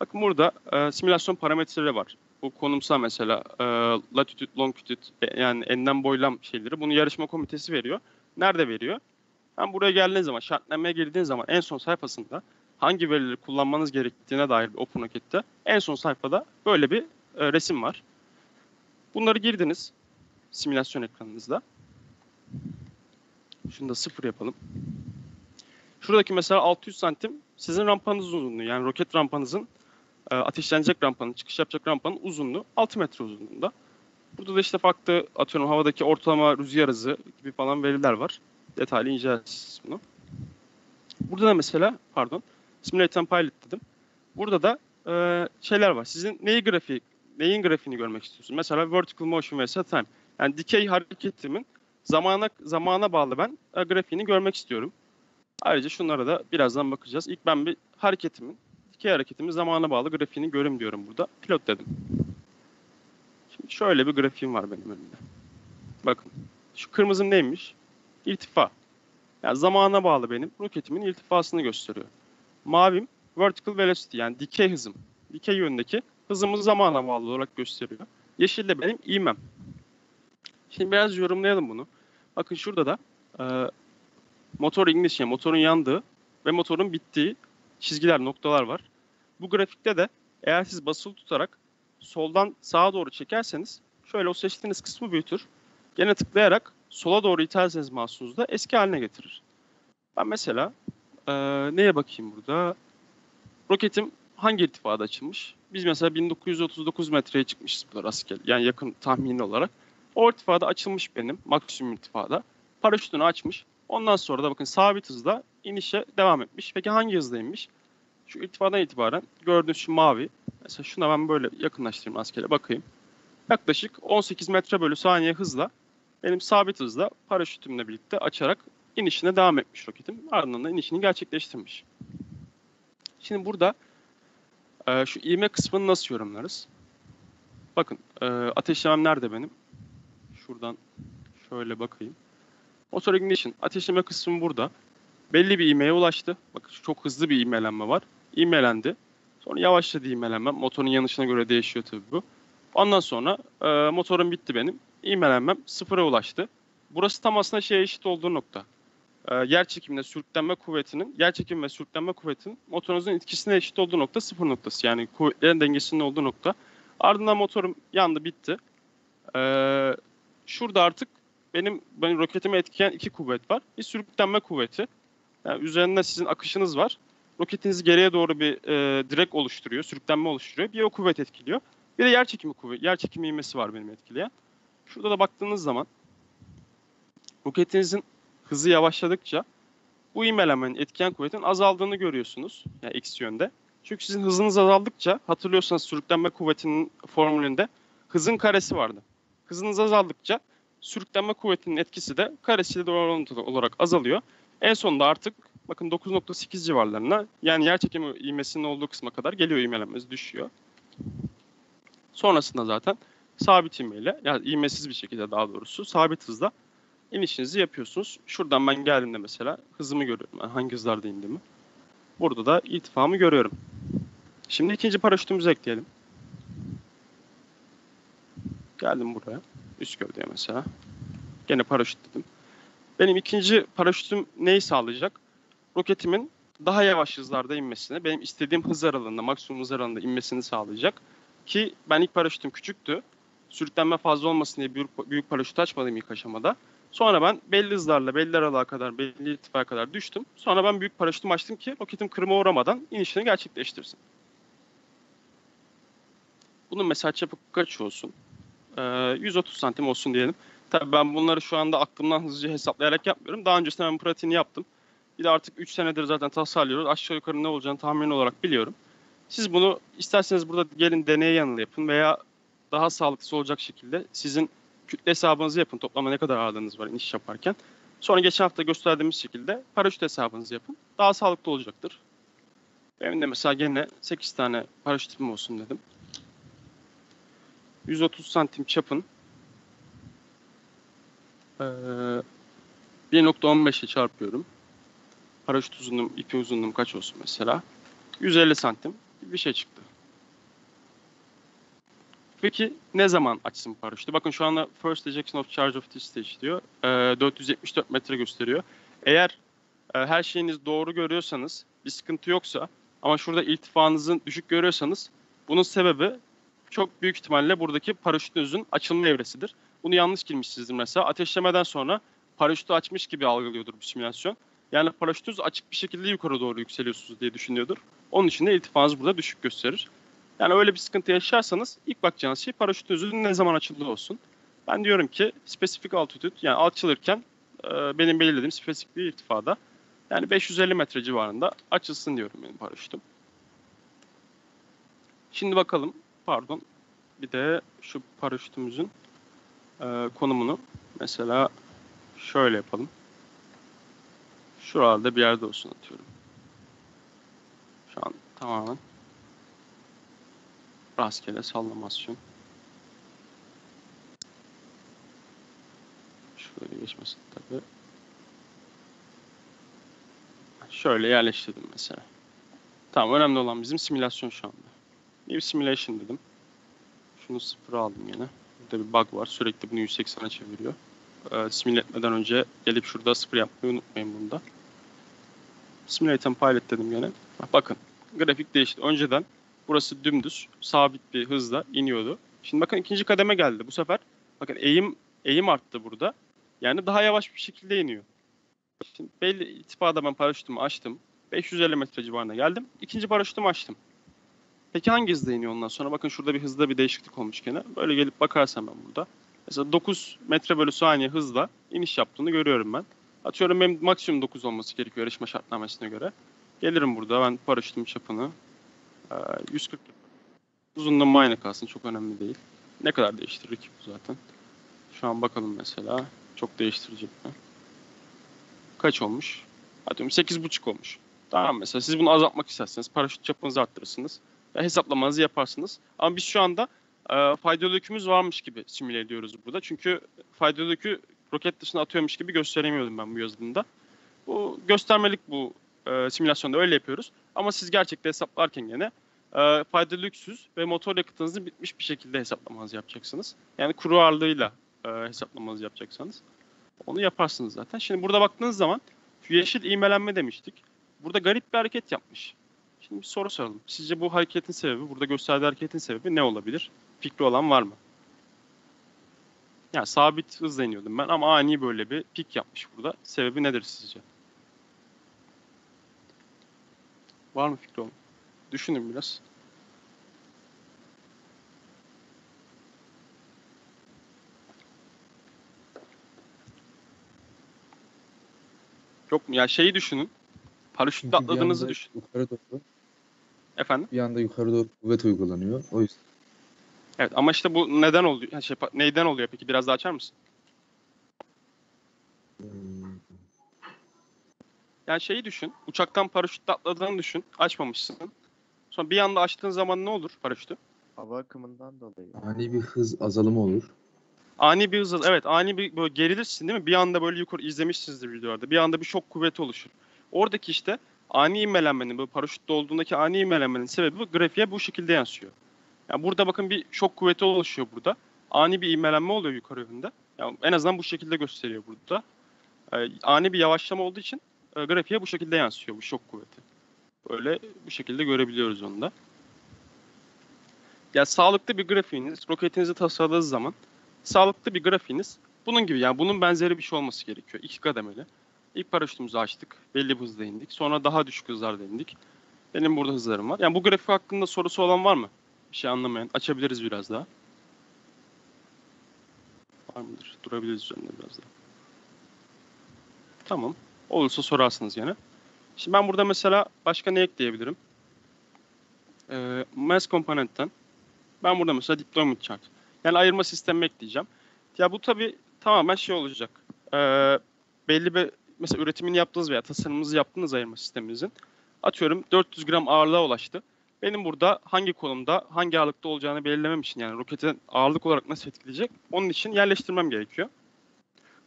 Bakın burada e, simülasyon parametreleri var. Bu konumsal mesela e, latitude, longitude e, yani enlem boylam şeyleri. Bunu yarışma komitesi veriyor. Nerede veriyor? Ben buraya geldiğiniz zaman, şartnameye girdiğiniz zaman en son sayfasında hangi verileri kullanmanız gerektiğine dair bir OpenRocket'te en son sayfada böyle bir e, resim var. Bunları girdiniz simülasyon ekranınızda. Şunu da sıfır yapalım. Şuradaki mesela 600 santim sizin rampanız uzunluğu. Yani roket rampanızın e, ateşlenecek rampanın, çıkış yapacak rampanın uzunluğu 6 metre uzunluğunda. Burada da işte farklı atıyorum havadaki ortalama rüzgar hızı gibi falan veriler var. Detaylı inceleyeceğiz bunu. Burada da mesela pardon Simulate and Pilot dedim. Burada da e, şeyler var. Sizin neyi grafiği, neyin grafiğini görmek istiyorsunuz? Mesela vertical motion vs time. Yani dikey hareketimin zamana zamana bağlı ben e, grafiğini görmek istiyorum. Ayrıca şunlara da birazdan bakacağız. İlk ben bir hareketimin, dikey hareketimin zamana bağlı grafiğini görüm diyorum burada. Pilot dedim. Şimdi şöyle bir grafiğim var benim önümde. Bakın. Şu kırmızım neymiş? İrtifa. Yani zamana bağlı benim roketimin irtifasını gösteriyor. Mavim vertical velocity yani dikey hızım. Dikey yöndeki hızımı zamana bağlı olarak gösteriyor. Yeşil de benim ivmem. Şimdi biraz yorumlayalım bunu. Bakın şurada da e, motor ignition, motorun yandığı ve motorun bittiği çizgiler, noktalar var. Bu grafikte de eğer siz basılı tutarak soldan sağa doğru çekerseniz şöyle o seçtiğiniz kısmı büyütür. Gene tıklayarak sola doğru iterseniz mouse'unuzu da eski haline getirir. Ben mesela e, neye bakayım burada? Roketim hangi irtifada açılmış? Biz mesela 1939 metreye çıkmışız burada rastgele. Yani yakın tahmini olarak. O irtifada açılmış benim maksimum irtifada. Paraşütünü açmış. Ondan sonra da bakın sabit hızla inişe devam etmiş. Peki hangi hızda inmiş? Şu irtifadan itibaren gördüğünüz şu mavi. Mesela şuna ben böyle yakınlaştırayım rastgele bakayım. Yaklaşık 18 metre bölü saniye hızla benim sabit hızla paraşütümle birlikte açarak inişine devam etmiş roketim. Ardından da inişini gerçekleştirmiş. Şimdi burada e, şu ivme kısmını nasıl yorumlarız? Bakın e, ateşlemem nerede benim? Şuradan şöyle bakayım. Motor ignition ateşleme kısmı burada. Belli bir ivmeye ulaştı. Bakın çok hızlı bir ivmelenme var. İvmelendi. Sonra yavaşladı ivmelenme. Motorun yanışına göre değişiyor tabii bu. Ondan sonra e, motorum bitti benim. İvmelenmem sıfıra ulaştı. Burası tam aslında şeye eşit olduğu nokta. E, yer çekiminde sürüklenme kuvvetinin, yer çekim ve sürüklenme kuvvetinin motorunuzun etkisine eşit olduğu nokta sıfır noktası. Yani kuvvetlerin dengesinin olduğu nokta. Ardından motorum yandı bitti. E, şurada artık benim, benim roketimi etkileyen iki kuvvet var. Bir sürüklenme kuvveti. Yani üzerinde sizin akışınız var. Roketinizi geriye doğru bir e, direk oluşturuyor, sürüklenme oluşturuyor. Bir o kuvvet etkiliyor. Bir de yer çekimi kuvveti, yer çekimi ivmesi var benim etkileyen. Şurada da baktığınız zaman roketinizin hızı yavaşladıkça bu ivmelemenin etkileyen kuvvetin azaldığını görüyorsunuz. Yani eksi yönde. Çünkü sizin hızınız azaldıkça hatırlıyorsanız sürüklenme kuvvetinin formülünde hızın karesi vardı. Hızınız azaldıkça sürüklenme kuvvetinin etkisi de karesiyle doğru olarak azalıyor. En sonunda artık bakın 9.8 civarlarına yani yer çekimi ivmesinin olduğu kısma kadar geliyor ivmelenmesi düşüyor. Sonrasında zaten sabit ivmeyle yani ivmesiz bir şekilde daha doğrusu sabit hızla inişinizi yapıyorsunuz. Şuradan ben geldiğimde mesela hızımı görüyorum. Yani hangi hızlarda indiğimi. Burada da irtifamı görüyorum. Şimdi ikinci paraşütümüzü ekleyelim. Geldim buraya. Üst gövdeye mesela. Gene paraşüt dedim. Benim ikinci paraşütüm neyi sağlayacak? Roketimin daha yavaş hızlarda inmesini, benim istediğim hız aralığında, maksimum hız aralığında inmesini sağlayacak. Ki ben ilk paraşütüm küçüktü. Sürüklenme fazla olmasın diye büyük, büyük paraşüt açmadım ilk aşamada. Sonra ben belli hızlarla, belli aralığa kadar, belli irtifaya kadar düştüm. Sonra ben büyük paraşütümü açtım ki roketim kırıma uğramadan inişini gerçekleştirsin. Bunun mesela çapı kaç olsun? Ee, 130 santim olsun diyelim. Tabii ben bunları şu anda aklımdan hızlıca hesaplayarak yapmıyorum. Daha öncesinde ben pratiğini yaptım. Bir de artık 3 senedir zaten tasarlıyoruz. Aşağı yukarı ne olacağını tahmin olarak biliyorum. Siz bunu isterseniz burada gelin deney yanılı yapın veya daha sağlıklı olacak şekilde sizin kütle hesabınızı yapın. Toplamda ne kadar ağırlığınız var iniş yaparken. Sonra geçen hafta gösterdiğimiz şekilde paraşüt hesabınızı yapın. Daha sağlıklı olacaktır. Benim de mesela gene 8 tane paraşütüm olsun dedim. 130 santim çapın ee, 1.15'e çarpıyorum. Paraşüt uzunluğum, ipi uzunluğum kaç olsun mesela? 150 santim bir şey çıktı. Peki ne zaman açsın paraşütü? Bakın şu anda first ejection of charge of this stage diyor. Ee, 474 metre gösteriyor. Eğer e, her şeyiniz doğru görüyorsanız, bir sıkıntı yoksa ama şurada irtifanızın düşük görüyorsanız bunun sebebi çok büyük ihtimalle buradaki paraşütünüzün açılma evresidir. Bunu yanlış girmişsinizdir mesela. Ateşlemeden sonra paraşütü açmış gibi algılıyordur bu simülasyon. Yani paraşütünüz açık bir şekilde yukarı doğru yükseliyorsunuz diye düşünüyordur. Onun için de irtifanız burada düşük gösterir. Yani öyle bir sıkıntı yaşarsanız ilk bakacağınız şey paraşütünüzün ne zaman açıldığı olsun. Ben diyorum ki spesifik altitude yani açılırken e, benim belirlediğim spesifik bir irtifada yani 550 metre civarında açılsın diyorum benim paraşütüm. Şimdi bakalım pardon bir de şu paraşütümüzün e, konumunu mesela şöyle yapalım. Şuralarda bir yerde olsun atıyorum. Şu an tamamen rastgele sallamasyon. Şöyle geçmesin tabi. Şöyle yerleştirdim mesela. Tamam önemli olan bizim simülasyon şu anda. New simulation dedim. Şunu sıfıra aldım yine. Burada bir bug var. Sürekli bunu 180'e çeviriyor. Ee, simüle etmeden önce gelip şurada sıfır yapmayı unutmayın bunda. Simulate and Pilot dedim yine. Bakın grafik değişti. Önceden burası dümdüz sabit bir hızla iniyordu. Şimdi bakın ikinci kademe geldi. Bu sefer bakın eğim eğim arttı burada. Yani daha yavaş bir şekilde iniyor. Şimdi belli irtifada ben paraşütümü açtım. 550 metre civarına geldim. İkinci paraşütümü açtım. Peki hangi hızda iniyor ondan sonra? Bakın şurada bir hızda bir değişiklik olmuş gene. Böyle gelip bakarsam ben burada. Mesela 9 metre bölü saniye hızla iniş yaptığını görüyorum ben. Atıyorum benim maksimum 9 olması gerekiyor yarışma şartnamesine göre. Gelirim burada ben paraşütüm çapını 140 Uzunluğum aynı kalsın çok önemli değil. Ne kadar değiştirir ki bu zaten. Şu an bakalım mesela. Çok değiştirecek mi? kaç olmuş? Atıyorum 8,5 olmuş. Tamam mesela siz bunu azaltmak isterseniz paraşüt çapınızı arttırırsınız. Ve hesaplamanızı yaparsınız. Ama biz şu anda e, faydalı yükümüz varmış gibi simüle ediyoruz burada. Çünkü faydalı yükü roket dışına atıyormuş gibi gösteremiyordum ben bu yazılımda. Bu göstermelik bu e, simülasyonda öyle yapıyoruz. Ama siz gerçekte hesaplarken gene e, faydalı yüksüz ve motor yakıtınızı bitmiş bir şekilde hesaplamanızı yapacaksınız. Yani kuru ağırlığıyla e, hesaplamanızı yapacaksanız onu yaparsınız zaten. Şimdi burada baktığınız zaman şu yeşil iğmelenme demiştik. Burada garip bir hareket yapmış. Şimdi bir soru soralım. Sizce bu hareketin sebebi, burada gösterdiği hareketin sebebi ne olabilir? Fikri olan var mı? Yani sabit hızla iniyordum ben ama ani böyle bir pik yapmış burada. Sebebi nedir sizce? Var mı fikri? Düşünün biraz. Yok mu? Ya şeyi düşünün. Paraşütle atladığınızı anda düşün. Yukarı doğru, Efendim? bir anda yukarı doğru kuvvet uygulanıyor. O yüzden Evet ama işte bu neden oluyor? Şey, neyden oluyor peki? Biraz daha açar mısın? hmm, Yani şeyi düşün. Uçaktan paraşütle atladığını düşün. Açmamışsın. Sonra bir anda açtığın zaman ne olur paraşütü? Hava akımından dolayı. ani bir hız azalımı olur. Ani bir hızla, evet ani bir böyle gerilirsin değil mi? Bir anda böyle yukarı izlemişsinizdir videolarda. Bir anda bir şok kuvveti oluşur. Oradaki işte ani ivmelenmenin, böyle paraşütte olduğundaki ani ivmelenmenin sebebi bu grafiğe bu şekilde yansıyor. Yani burada bakın bir şok kuvveti oluşuyor burada. Ani bir ivmelenme oluyor yukarı yönde. Yani en azından bu şekilde gösteriyor burada. Ee, ani bir yavaşlama olduğu için e, grafiğe bu şekilde yansıyor bu şok kuvveti. Böyle bu şekilde görebiliyoruz onu da. Ya sağlıklı bir grafiğiniz, roketinizi tasarladığınız zaman sağlıklı bir grafiğiniz bunun gibi yani bunun benzeri bir şey olması gerekiyor. İki kademeli. İlk paraşütümüzü açtık. Belli bir hızda indik. Sonra daha düşük hızlarda indik. Benim burada hızlarım var. Yani bu grafik hakkında sorusu olan var mı? Bir şey anlamayan. Açabiliriz biraz daha. Var mıdır? Durabiliriz üzerinde biraz daha. Tamam. Olursa sorarsınız yine. Şimdi ben burada mesela başka ne ekleyebilirim? Ee, mass komponentten ben burada mesela deployment chart. Yani ayırma sistemi ekleyeceğim. Ya bu tabii tamamen şey olacak. Ee, belli bir mesela üretimini yaptığınız veya tasarımınızı yaptığınız ayırma sisteminizin atıyorum 400 gram ağırlığa ulaştı. Benim burada hangi konumda, hangi ağırlıkta olacağını belirlemem için yani roketin ağırlık olarak nasıl etkileyecek onun için yerleştirmem gerekiyor.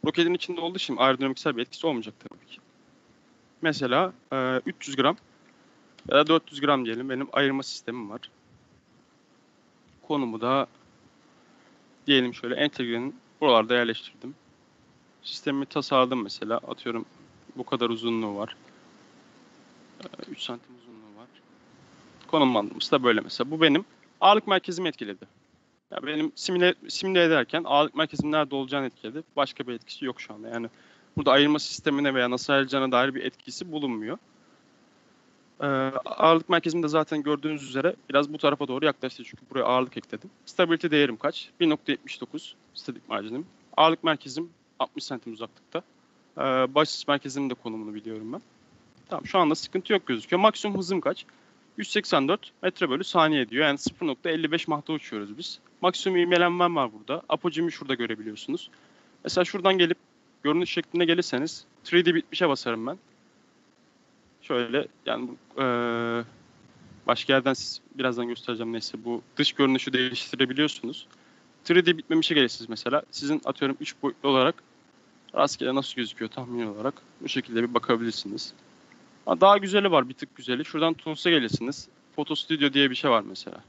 Roketin içinde olduğu için aerodinamiksel bir etkisi olmayacak tabii ki. Mesela e, 300 gram ya da 400 gram diyelim benim ayırma sistemim var. Konumu da diyelim şöyle entegrenin buralarda yerleştirdim. Sistemi tasarladım mesela. Atıyorum bu kadar uzunluğu var. 3 santim uzunluğu var. Konumlandırması da böyle mesela. Bu benim ağırlık merkezimi etkiledi. Ya benim simüle, simüle ederken ağırlık merkezimin nerede olacağını etkiledi. Başka bir etkisi yok şu anda. Yani burada ayırma sistemine veya nasıl ayrılacağına dair bir etkisi bulunmuyor. Ee, ağırlık merkezimde zaten gördüğünüz üzere biraz bu tarafa doğru yaklaştı çünkü buraya ağırlık ekledim. Stability değerim kaç? 1.79 statik marjinim. Ağırlık merkezim 60 santim uzaklıkta. Ee, baş merkezimin de konumunu biliyorum ben. Tamam şu anda sıkıntı yok gözüküyor. Maksimum hızım kaç? 184 metre bölü saniye diyor. Yani 0.55 mahta uçuyoruz biz. Maksimum ivmelenmem var burada. Apogemi şurada görebiliyorsunuz. Mesela şuradan gelip görünüş şeklinde gelirseniz 3D bitmişe basarım ben. Şöyle yani eee, başka yerden siz birazdan göstereceğim neyse bu dış görünüşü değiştirebiliyorsunuz. 3D bitmemişe gelirsiniz mesela. Sizin atıyorum 3 boyutlu olarak rastgele nasıl gözüküyor tahmin olarak bu şekilde bir bakabilirsiniz. Ha, daha güzeli var bir tık güzeli. Şuradan Tools'a gelirsiniz. Photo Studio diye bir şey var mesela.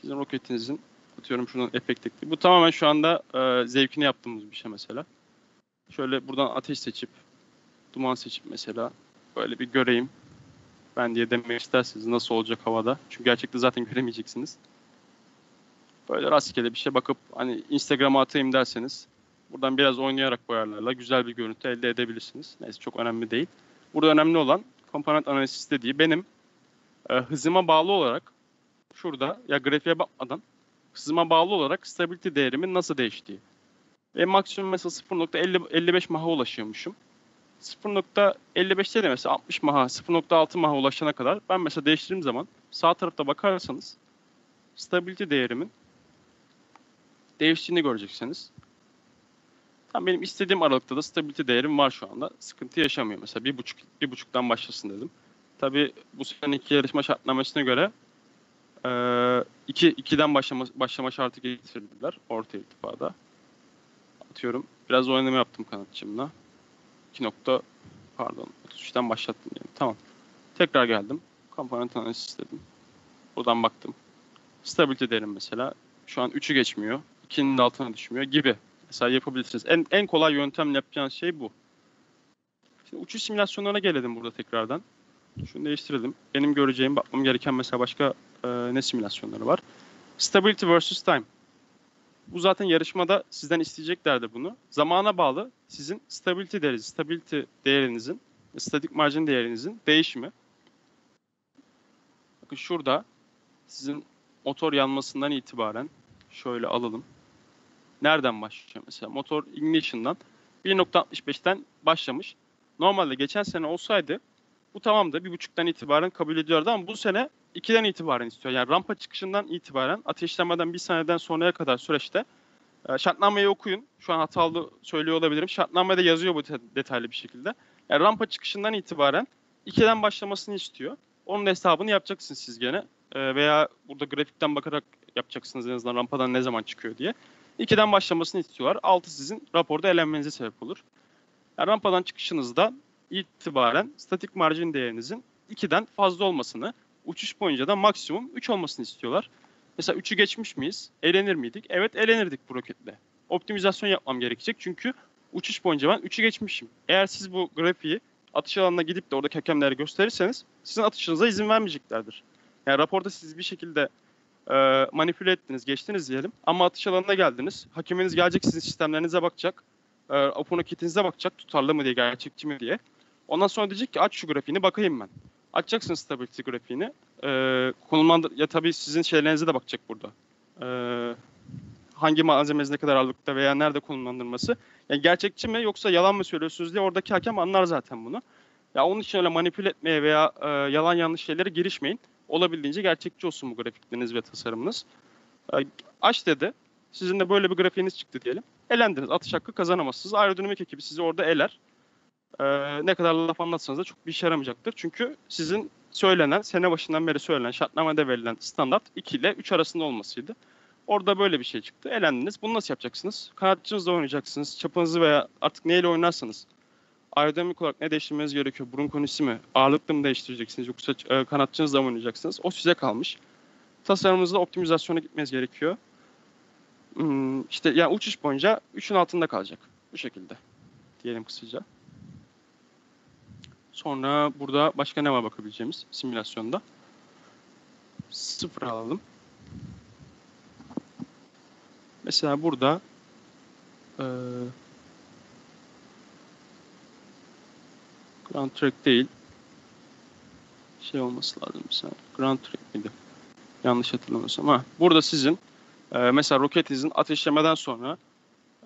Sizin roketinizin atıyorum şuradan efekt ekli. Bu tamamen şu anda e, zevkini yaptığımız bir şey mesela. Şöyle buradan ateş seçip duman seçip mesela böyle bir göreyim. Ben diye demek isterseniz nasıl olacak havada. Çünkü gerçekte zaten göremeyeceksiniz. Böyle rastgele bir şey bakıp hani Instagram'a atayım derseniz buradan biraz oynayarak boyarlarla güzel bir görüntü elde edebilirsiniz. Neyse çok önemli değil. Burada önemli olan komponent analizi dediği benim e, hızıma bağlı olarak şurada ya grafiğe bakmadan hızıma bağlı olarak stability değerimin nasıl değiştiği. Ve maksimum mesela 0.55 maha ulaşıyormuşum. 0.55'te de mesela 60 maha, 0.6 maha ulaşana kadar ben mesela değiştirdiğim zaman sağ tarafta bakarsanız stability değerimin değiştiğini göreceksiniz. Tam benim istediğim aralıkta da stability değerim var şu anda. Sıkıntı yaşamıyor. Mesela bir buçuk, bir buçuktan başlasın dedim. Tabii bu seneki yarışma şartnamasına göre eee iki, ikiden başlama, başlama şartı getirdiler orta irtifada. Atıyorum. Biraz oynama yaptım kanatçımla. 2 nokta pardon 33'ten başlattım diyelim. Tamam. Tekrar geldim. Komponent analiz istedim. Buradan baktım. Stability derim mesela. Şu an 3'ü geçmiyor. 2'nin de altına düşmüyor gibi. Mesela yapabilirsiniz. En, en kolay yöntemle yapacağınız şey bu. Şimdi uçuş simülasyonlarına gelelim burada tekrardan. Şunu değiştirelim. Benim göreceğim, bakmam gereken mesela başka e, ne simülasyonları var? Stability versus time. Bu zaten yarışmada sizden isteyeceklerdir bunu. Zamana bağlı sizin stability değeriniz, stability değerinizin, statik margin değerinizin değişimi. Bakın şurada sizin motor yanmasından itibaren şöyle alalım. Nereden başlıyor mesela? Motor ignition'dan 1.65'ten başlamış. Normalde geçen sene olsaydı bu tamamdı. Bir buçuktan itibaren kabul ediyordu ama bu sene 2'den itibaren istiyor. Yani rampa çıkışından itibaren ateşlemeden bir seneden sonraya kadar süreçte e, şartnameyi okuyun. Şu an hatalı söylüyor olabilirim. Şartnamede yazıyor bu detaylı bir şekilde. Yani rampa çıkışından itibaren 2'den başlamasını istiyor. Onun hesabını yapacaksınız siz gene. E, veya burada grafikten bakarak yapacaksınız en azından rampadan ne zaman çıkıyor diye. 2'den başlamasını istiyorlar. 6 sizin raporda elenmenize sebep olur. Yani rampadan çıkışınızda itibaren statik marjin değerinizin 2'den fazla olmasını, uçuş boyunca da maksimum 3 olmasını istiyorlar. Mesela 3'ü geçmiş miyiz? Elenir miydik? Evet elenirdik bu roketle. Optimizasyon yapmam gerekecek çünkü uçuş boyunca ben 3'ü geçmişim. Eğer siz bu grafiği atış alanına gidip de oradaki hakemlere gösterirseniz sizin atışınıza izin vermeyeceklerdir. Yani raporda siz bir şekilde e, manipüle ettiniz, geçtiniz diyelim. Ama atış alanına geldiniz. Hakeminiz gelecek sizin sistemlerinize bakacak. E, oponoketinize bakacak tutarlı mı diye, gerçekçi mi diye. Ondan sonra diyecek ki aç şu grafiğini bakayım ben. Açacaksın stability grafiğini. E, konumlandır ya tabii sizin şeylerinize de bakacak burada. E, hangi malzemeniz ne kadar ağırlıkta veya nerede konumlandırması. Yani gerçekçi mi yoksa yalan mı söylüyorsunuz diye oradaki hakem anlar zaten bunu. Ya onun için öyle manipüle etmeye veya e, yalan yanlış şeylere girişmeyin. Olabildiğince gerçekçi olsun bu grafikleriniz ve tasarımınız. E, aç dedi. Sizin de böyle bir grafiğiniz çıktı diyelim. Elendiniz. Atış hakkı kazanamazsınız. Aerodinamik ekibi sizi orada eler. E, ne kadar laf anlatsanız da çok bir işe yaramayacaktır. Çünkü sizin söylenen, sene başından beri söylenen, şartnamede verilen standart 2 ile 3 arasında olmasıydı. Orada böyle bir şey çıktı. Elendiniz. Bunu nasıl yapacaksınız? Kanatçınızla oynayacaksınız. Çapınızı veya artık neyle oynarsanız aerodinamik olarak ne değiştirmeniz gerekiyor? Burun konisi mi? Ağırlıklı mı değiştireceksiniz? Yoksa e, kanatçınızla mı oynayacaksınız? O size kalmış. Tasarımınızda optimizasyona gitmeniz gerekiyor. Hmm, işte yani uçuş boyunca 3'ün altında kalacak. Bu şekilde. Diyelim kısaca. Sonra burada başka ne var bakabileceğimiz simülasyonda? Sıfır alalım. Mesela burada eee Grand Track değil. Şey olması lazım mesela. Grand Track miydi? Yanlış hatırlamıyorsam. Ha, burada sizin e, mesela roketinizin ateşlemeden sonra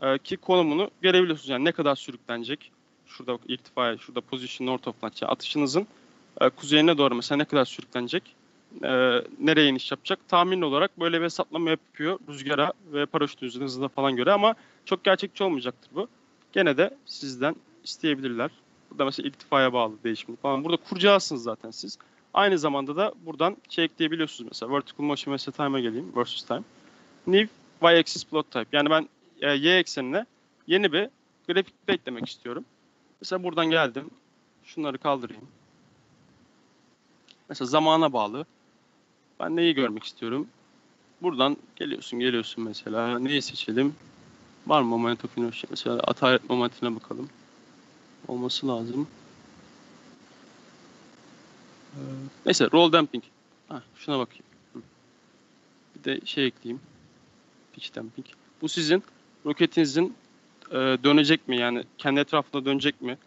e, ki konumunu görebiliyorsunuz. Yani ne kadar sürüklenecek. Şurada irtifaya, şurada position north of launch. Yani atışınızın e, kuzeyine doğru mesela ne kadar sürüklenecek. E, nereye iniş yapacak. Tahmin olarak böyle bir hesaplama yapıyor rüzgara ve paraşütünüzün hızına falan göre ama çok gerçekçi olmayacaktır bu. Gene de sizden isteyebilirler. Burada mesela irtifaya bağlı değişimli falan. Burada kurcağısınız zaten siz. Aynı zamanda da buradan şey ekleyebiliyorsunuz mesela. Vertical motion mesela time'a geleyim. Versus time. New y-axis plot type. Yani ben e, y eksenine yeni bir grafik eklemek istiyorum. Mesela buradan geldim. Şunları kaldırayım. Mesela zamana bağlı. Ben neyi görmek istiyorum? Buradan geliyorsun geliyorsun mesela. Neyi seçelim? Var mı moment of inertia? Mesela atalet momentine bakalım olması lazım. Ee, neyse roll damping. Ha, şuna bakayım. Bir de şey ekleyeyim. Pitch damping. Bu sizin roketinizin e, dönecek mi yani kendi etrafında dönecek mi?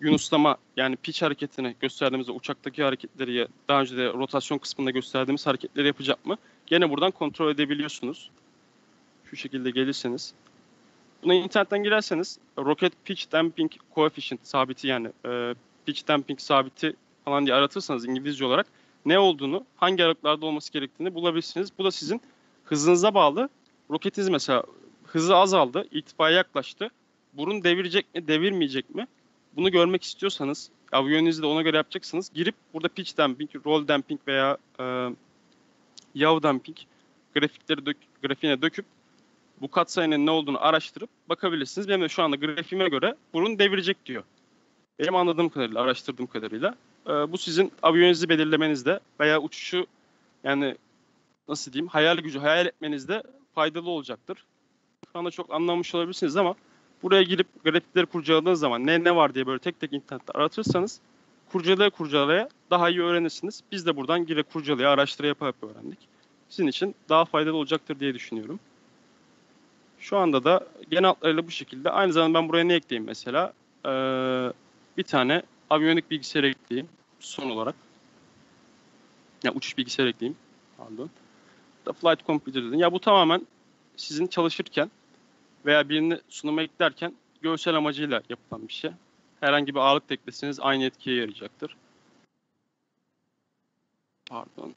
Yunuslama yani pitch hareketini gösterdiğimizde uçaktaki hareketleri ya daha önce de rotasyon kısmında gösterdiğimiz hareketleri yapacak mı? Gene buradan kontrol edebiliyorsunuz. Şu şekilde gelirseniz Buna internetten girerseniz rocket pitch damping coefficient sabiti yani e, pitch damping sabiti falan diye aratırsanız İngilizce olarak ne olduğunu, hangi aralıklarda olması gerektiğini bulabilirsiniz. Bu da sizin hızınıza bağlı. Roketiniz mesela hızı azaldı, irtifaya yaklaştı. burun devirecek mi, devirmeyecek mi? Bunu görmek istiyorsanız, aviyonunuzu da ona göre yapacaksınız. Girip burada pitch damping, roll damping veya e, yaw damping grafikleri dök, grafiğine döküp bu katsayının ne olduğunu araştırıp bakabilirsiniz. Benim de şu anda grafiğime göre burun devirecek diyor. Benim anladığım kadarıyla, araştırdığım kadarıyla. e, bu sizin aviyonunuzu belirlemenizde veya uçuşu yani nasıl diyeyim hayal gücü hayal etmenizde faydalı olacaktır. Şu anda çok anlamış olabilirsiniz ama buraya girip grafikleri kurcaladığınız zaman ne ne var diye böyle tek tek internette aratırsanız kurcalaya kurcalaya daha iyi öğrenirsiniz. Biz de buradan gire kurcalaya araştıra yapa yapa öğrendik. Sizin için daha faydalı olacaktır diye düşünüyorum. Şu anda da genel hatlarıyla bu şekilde. Aynı zamanda ben buraya ne ekleyeyim mesela? Ee, bir tane aviyonik bilgisayar ekleyeyim son olarak. Ya uçuş bilgisayarı ekleyeyim. Pardon. Da flight computer dedim. Ya bu tamamen sizin çalışırken veya birini sunuma eklerken görsel amacıyla yapılan bir şey. Herhangi bir ağırlık da ekleseniz aynı etkiye yarayacaktır. Pardon.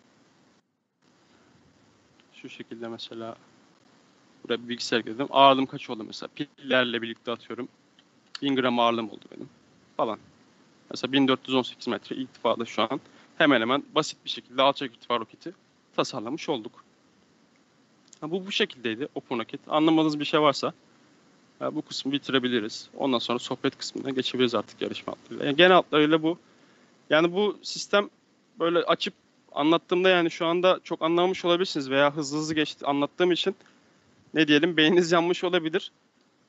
Şu şekilde mesela buraya bir bilgisayar ekledim. Ağırlığım kaç oldu mesela? Pillerle birlikte atıyorum. 1000 gram ağırlığım oldu benim falan. Mesela 1418 metre irtifada şu an hemen hemen basit bir şekilde alçak irtifa roketi tasarlamış olduk. Ha, bu bu şekildeydi Open Rocket. Anlamadığınız bir şey varsa ha, bu kısmı bitirebiliriz. Ondan sonra sohbet kısmına geçebiliriz artık yarışma hatlarıyla. Yani genel hatlarıyla bu. Yani bu sistem böyle açıp anlattığımda yani şu anda çok anlamamış olabilirsiniz veya hızlı hızlı geçti anlattığım için ne diyelim beyniniz yanmış olabilir.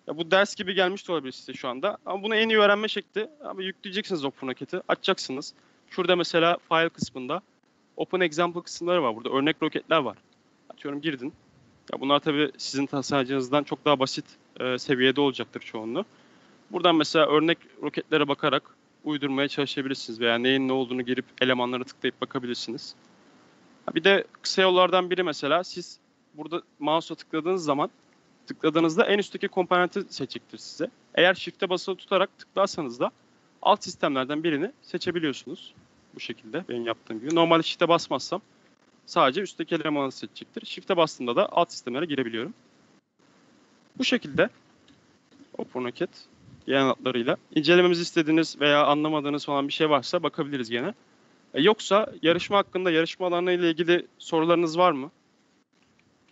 Ya bu ders gibi gelmiş de olabilir size şu anda. Ama bunu en iyi öğrenme şekli. Ama yükleyeceksiniz Open Rocket'i. Açacaksınız. Şurada mesela file kısmında Open Example kısımları var. Burada örnek roketler var. Atıyorum girdin. Ya bunlar tabii sizin tasarımcınızdan çok daha basit e, seviyede olacaktır çoğunluğu. Buradan mesela örnek roketlere bakarak uydurmaya çalışabilirsiniz veya neyin ne olduğunu girip elemanlara tıklayıp bakabilirsiniz. Bir de kısa yollardan biri mesela siz burada mouse'a tıkladığınız zaman tıkladığınızda en üstteki komponenti seçecektir size. Eğer shift'e basılı tutarak tıklarsanız da alt sistemlerden birini seçebiliyorsunuz. Bu şekilde benim yaptığım gibi. Normalde shift'e basmazsam sadece üstteki elemanı seçecektir. Shift'e bastığımda da alt sistemlere girebiliyorum. Bu şekilde Open Rocket genel hatlarıyla incelememizi istediğiniz veya anlamadığınız falan bir şey varsa bakabiliriz gene. E, yoksa yarışma hakkında yarışma alanı ile ilgili sorularınız var mı?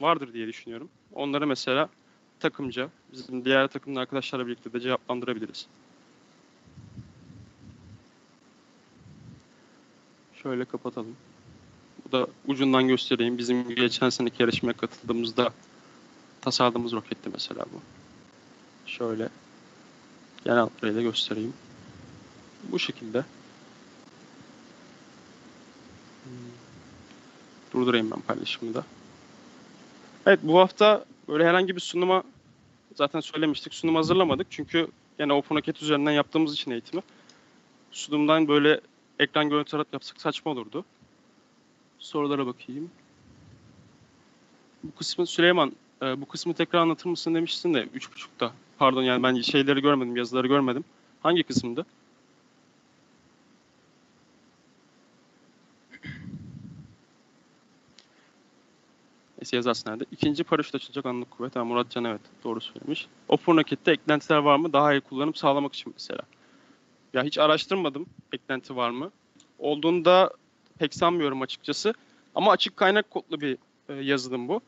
Vardır diye düşünüyorum. Onları mesela takımca, bizim diğer takımlı arkadaşlarla birlikte de cevaplandırabiliriz. Şöyle kapatalım. Bu da ucundan göstereyim. Bizim geçen seneki yarışmaya katıldığımızda tasarladığımız roketti mesela bu. Şöyle genel hatlarıyla göstereyim. Bu şekilde. Durdurayım ben paylaşımı da. Evet bu hafta böyle herhangi bir sunuma zaten söylemiştik. Sunum hazırlamadık. Çünkü yani OpenRocket üzerinden yaptığımız için eğitimi. Sunumdan böyle ekran görüntü yapsak saçma olurdu. Sorulara bakayım. Bu kısmı Süleyman e, bu kısmı tekrar anlatır mısın demiştin de 3.30'da. Pardon yani ben şeyleri görmedim, yazıları görmedim. Hangi kısımdı? Neyse yazarsın nerede? İkinci paraşüt açılacak anlık kuvvet. Ha, Muratcan evet doğru söylemiş. Open Rocket'te eklentiler var mı? Daha iyi kullanım sağlamak için mesela. Ya hiç araştırmadım eklenti var mı? Olduğunda pek sanmıyorum açıkçası. Ama açık kaynak kodlu bir e, yazılım bu.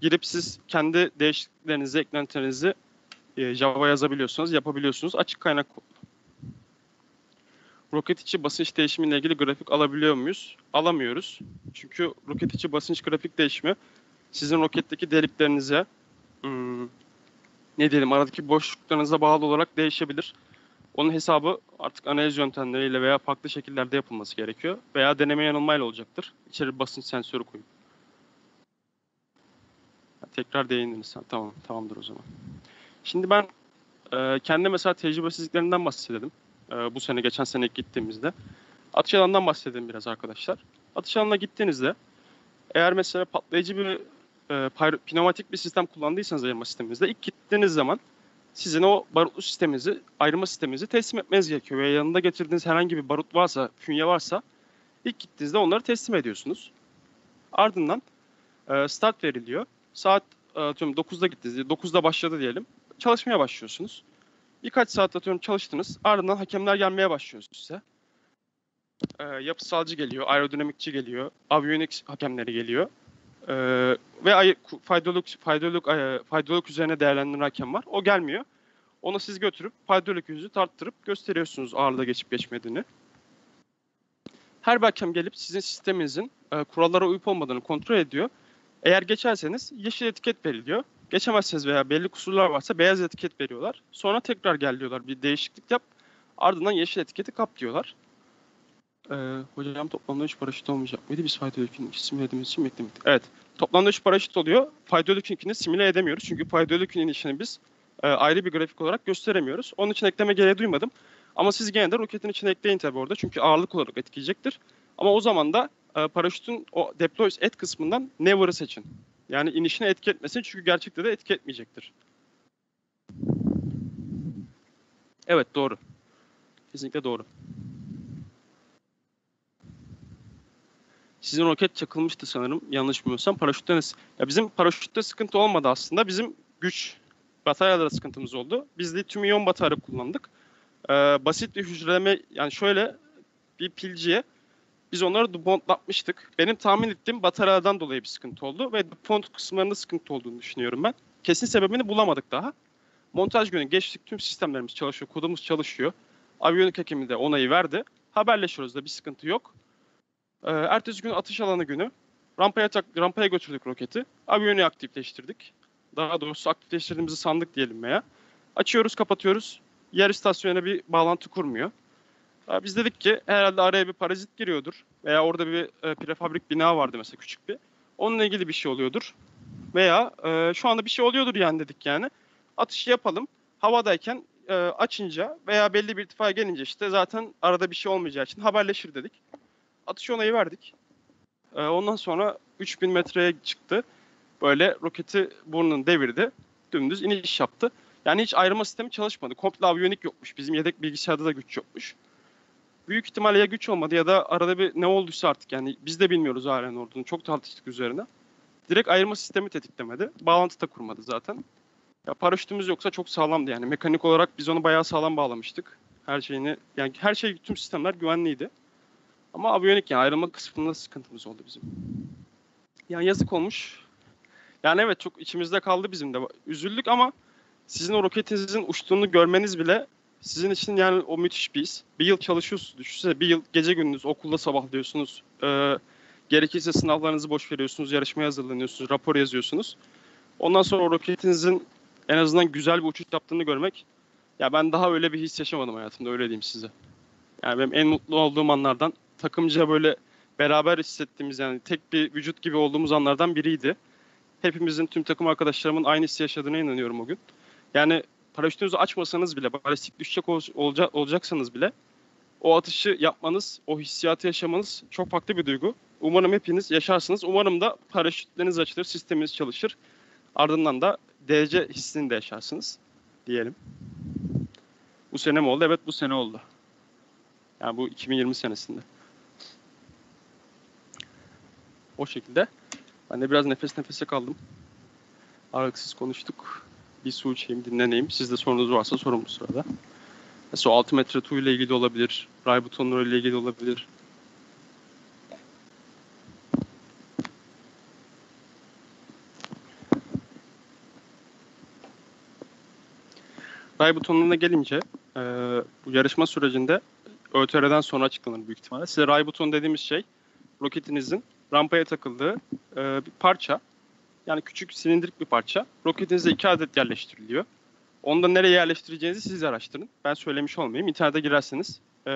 Girip siz kendi değişikliklerinizi, eklentilerinizi e, Java yazabiliyorsunuz, yapabiliyorsunuz. Açık kaynak kodlu. Roket içi basınç değişimiyle ilgili grafik alabiliyor muyuz? Alamıyoruz. Çünkü roket içi basınç grafik değişimi sizin roketteki deliklerinize hmm, ne diyelim aradaki boşluklarınıza bağlı olarak değişebilir. Onun hesabı artık analiz yöntemleriyle veya farklı şekillerde yapılması gerekiyor. Veya deneme yanılmayla olacaktır. İçeri basınç sensörü koyup. Tekrar değindiniz. Tamam, tamamdır o zaman. Şimdi ben e, kendi mesela tecrübesizliklerinden bahsedelim. E, bu sene, geçen sene gittiğimizde. Atış alanından bahsedelim biraz arkadaşlar. Atış alanına gittiğinizde eğer mesela patlayıcı bir e, pneumatik bir sistem kullandıysanız ayırma sisteminizde ilk gittiğiniz zaman sizin o barutlu sisteminizi, ayırma sisteminizi teslim etmeniz gerekiyor. Ve yanında getirdiğiniz herhangi bir barut varsa, fünye varsa ilk gittiğinizde onları teslim ediyorsunuz. Ardından e, start veriliyor. Saat e, atıyorum 9'da gittiniz, 9'da başladı diyelim. Çalışmaya başlıyorsunuz. Birkaç saat atıyorum çalıştınız. Ardından hakemler gelmeye başlıyor size. Ee, yapısalcı geliyor, aerodinamikçi geliyor, aviyonik hakemleri geliyor. Ee, ve faydalık e, faydalık üzerine değerlendiren var. O gelmiyor. Onu siz götürüp faydalık yüzü tarttırıp gösteriyorsunuz ağırlığa geçip geçmediğini. Her bir hakem gelip sizin sisteminizin e, kurallara uyup olmadığını kontrol ediyor. Eğer geçerseniz yeşil etiket veriliyor. Geçemezseniz veya belli kusurlar varsa beyaz etiket veriyorlar. Sonra tekrar gel diyorlar. Bir değişiklik yap. Ardından yeşil etiketi kap diyorlar. Ee, hocam toplamda 3 paraşüt olmayacak mıydı? Biz yükünü simüle edemediğimiz için beklemedik. Evet. Toplamda 3 paraşüt oluyor. Yükünü simüle edemiyoruz. Çünkü faydalı yükünün işini biz e, ayrı bir grafik olarak gösteremiyoruz. Onun için ekleme gereği duymadım. Ama siz gene de roketin içine ekleyin tabii orada. Çünkü ağırlık olarak etkileyecektir. Ama o zaman da e, paraşütün o deploy et kısmından never'ı seçin. Yani inişine etki etmesin çünkü gerçekte de etki etmeyecektir. Evet doğru. Kesinlikle doğru. Sizin roket çakılmıştı sanırım. Yanlış bilmiyorsam. Paraşütten ya bizim paraşütte sıkıntı olmadı aslında. Bizim güç bataryalara sıkıntımız oldu. Biz lityum iyon batarya kullandık. Ee, basit bir hücreleme yani şöyle bir pilciye biz onları dupontlatmıştık. Benim tahmin ettiğim bataryadan dolayı bir sıkıntı oldu ve dupont kısımlarında sıkıntı olduğunu düşünüyorum ben. Kesin sebebini bulamadık daha. Montaj günü geçtik tüm sistemlerimiz çalışıyor, kodumuz çalışıyor. Aviyonik hekimi de onayı verdi. Haberleşiyoruz da bir sıkıntı yok. Ee, ertesi gün atış alanı günü rampaya tak, rampaya götürdük roketi. Aviyonu aktifleştirdik. Daha doğrusu aktifleştirdiğimizi sandık diyelim veya. Açıyoruz, kapatıyoruz. Yer istasyonuna bir bağlantı kurmuyor. Ee, Biz dedik ki herhalde araya bir parazit giriyordur. Veya orada bir e, prefabrik bina vardı mesela küçük bir. Onunla ilgili bir şey oluyordur. Veya e, şu anda bir şey oluyordur yani dedik yani. Atışı yapalım. Havadayken e, açınca veya belli bir irtifaya gelince işte zaten arada bir şey olmayacağı için haberleşir dedik. Atış onayı verdik. E, ondan sonra 3000 metreye çıktı. Böyle roketi burnunu devirdi. Dümdüz iniş yaptı. Yani hiç ayrılma sistemi çalışmadı. Komple aviyonik yokmuş. Bizim yedek bilgisayarda da güç yokmuş büyük ihtimalle ya güç olmadı ya da arada bir ne olduysa artık yani biz de bilmiyoruz halen olduğunu. Çok tartıştık üzerine. Direkt ayırma sistemi tetiklemedi. Bağlantı da kurmadı zaten. Ya paraşütümüz yoksa çok sağlamdı yani. Mekanik olarak biz onu bayağı sağlam bağlamıştık. Her şeyini yani her şey tüm sistemler güvenliydi. Ama aviyonik yani ayrılma kısmında sıkıntımız oldu bizim. Yani yazık olmuş. Yani evet çok içimizde kaldı bizim de. Üzüldük ama sizin o roketinizin uçtuğunu görmeniz bile sizin için yani o müthiş bir his. Bir yıl çalışıyorsunuz. Düşünsene bir yıl gece gündüz okulda sabahlıyorsunuz. Ee, gerekirse sınavlarınızı boş veriyorsunuz. Yarışmaya hazırlanıyorsunuz. Rapor yazıyorsunuz. Ondan sonra o roketinizin en azından güzel bir uçuş yaptığını görmek. Ya ben daha öyle bir his yaşamadım hayatımda öyle diyeyim size. Yani benim en mutlu olduğum anlardan takımca böyle beraber hissettiğimiz yani tek bir vücut gibi olduğumuz anlardan biriydi. Hepimizin tüm takım arkadaşlarımın aynı hissi yaşadığına inanıyorum o gün. Yani paraşütünüzü açmasanız bile, balistik düşecek ol, olacak, olacaksanız bile o atışı yapmanız, o hissiyatı yaşamanız çok farklı bir duygu. Umarım hepiniz yaşarsınız. Umarım da paraşütleriniz açılır, sisteminiz çalışır. Ardından da DC hissini de yaşarsınız diyelim. Bu sene mi oldu? Evet bu sene oldu. Yani bu 2020 senesinde. O şekilde. Ben de biraz nefes nefese kaldım. Aralıksız konuştuk bir su içeyim, dinleneyim. Sizde sorunuz varsa sorun bu sırada. Mesela o 6 metre tu ile ilgili olabilir, ray butonları ile ilgili olabilir. Ray butonuna gelince e, bu yarışma sürecinde ÖTR'den sonra açıklanır büyük ihtimalle. Size ray buton dediğimiz şey roketinizin rampaya takıldığı e, bir parça. Yani küçük silindirik bir parça. Roketinize iki adet yerleştiriliyor. Onu da nereye yerleştireceğinizi siz araştırın. Ben söylemiş olmayayım. İnternete girerseniz e,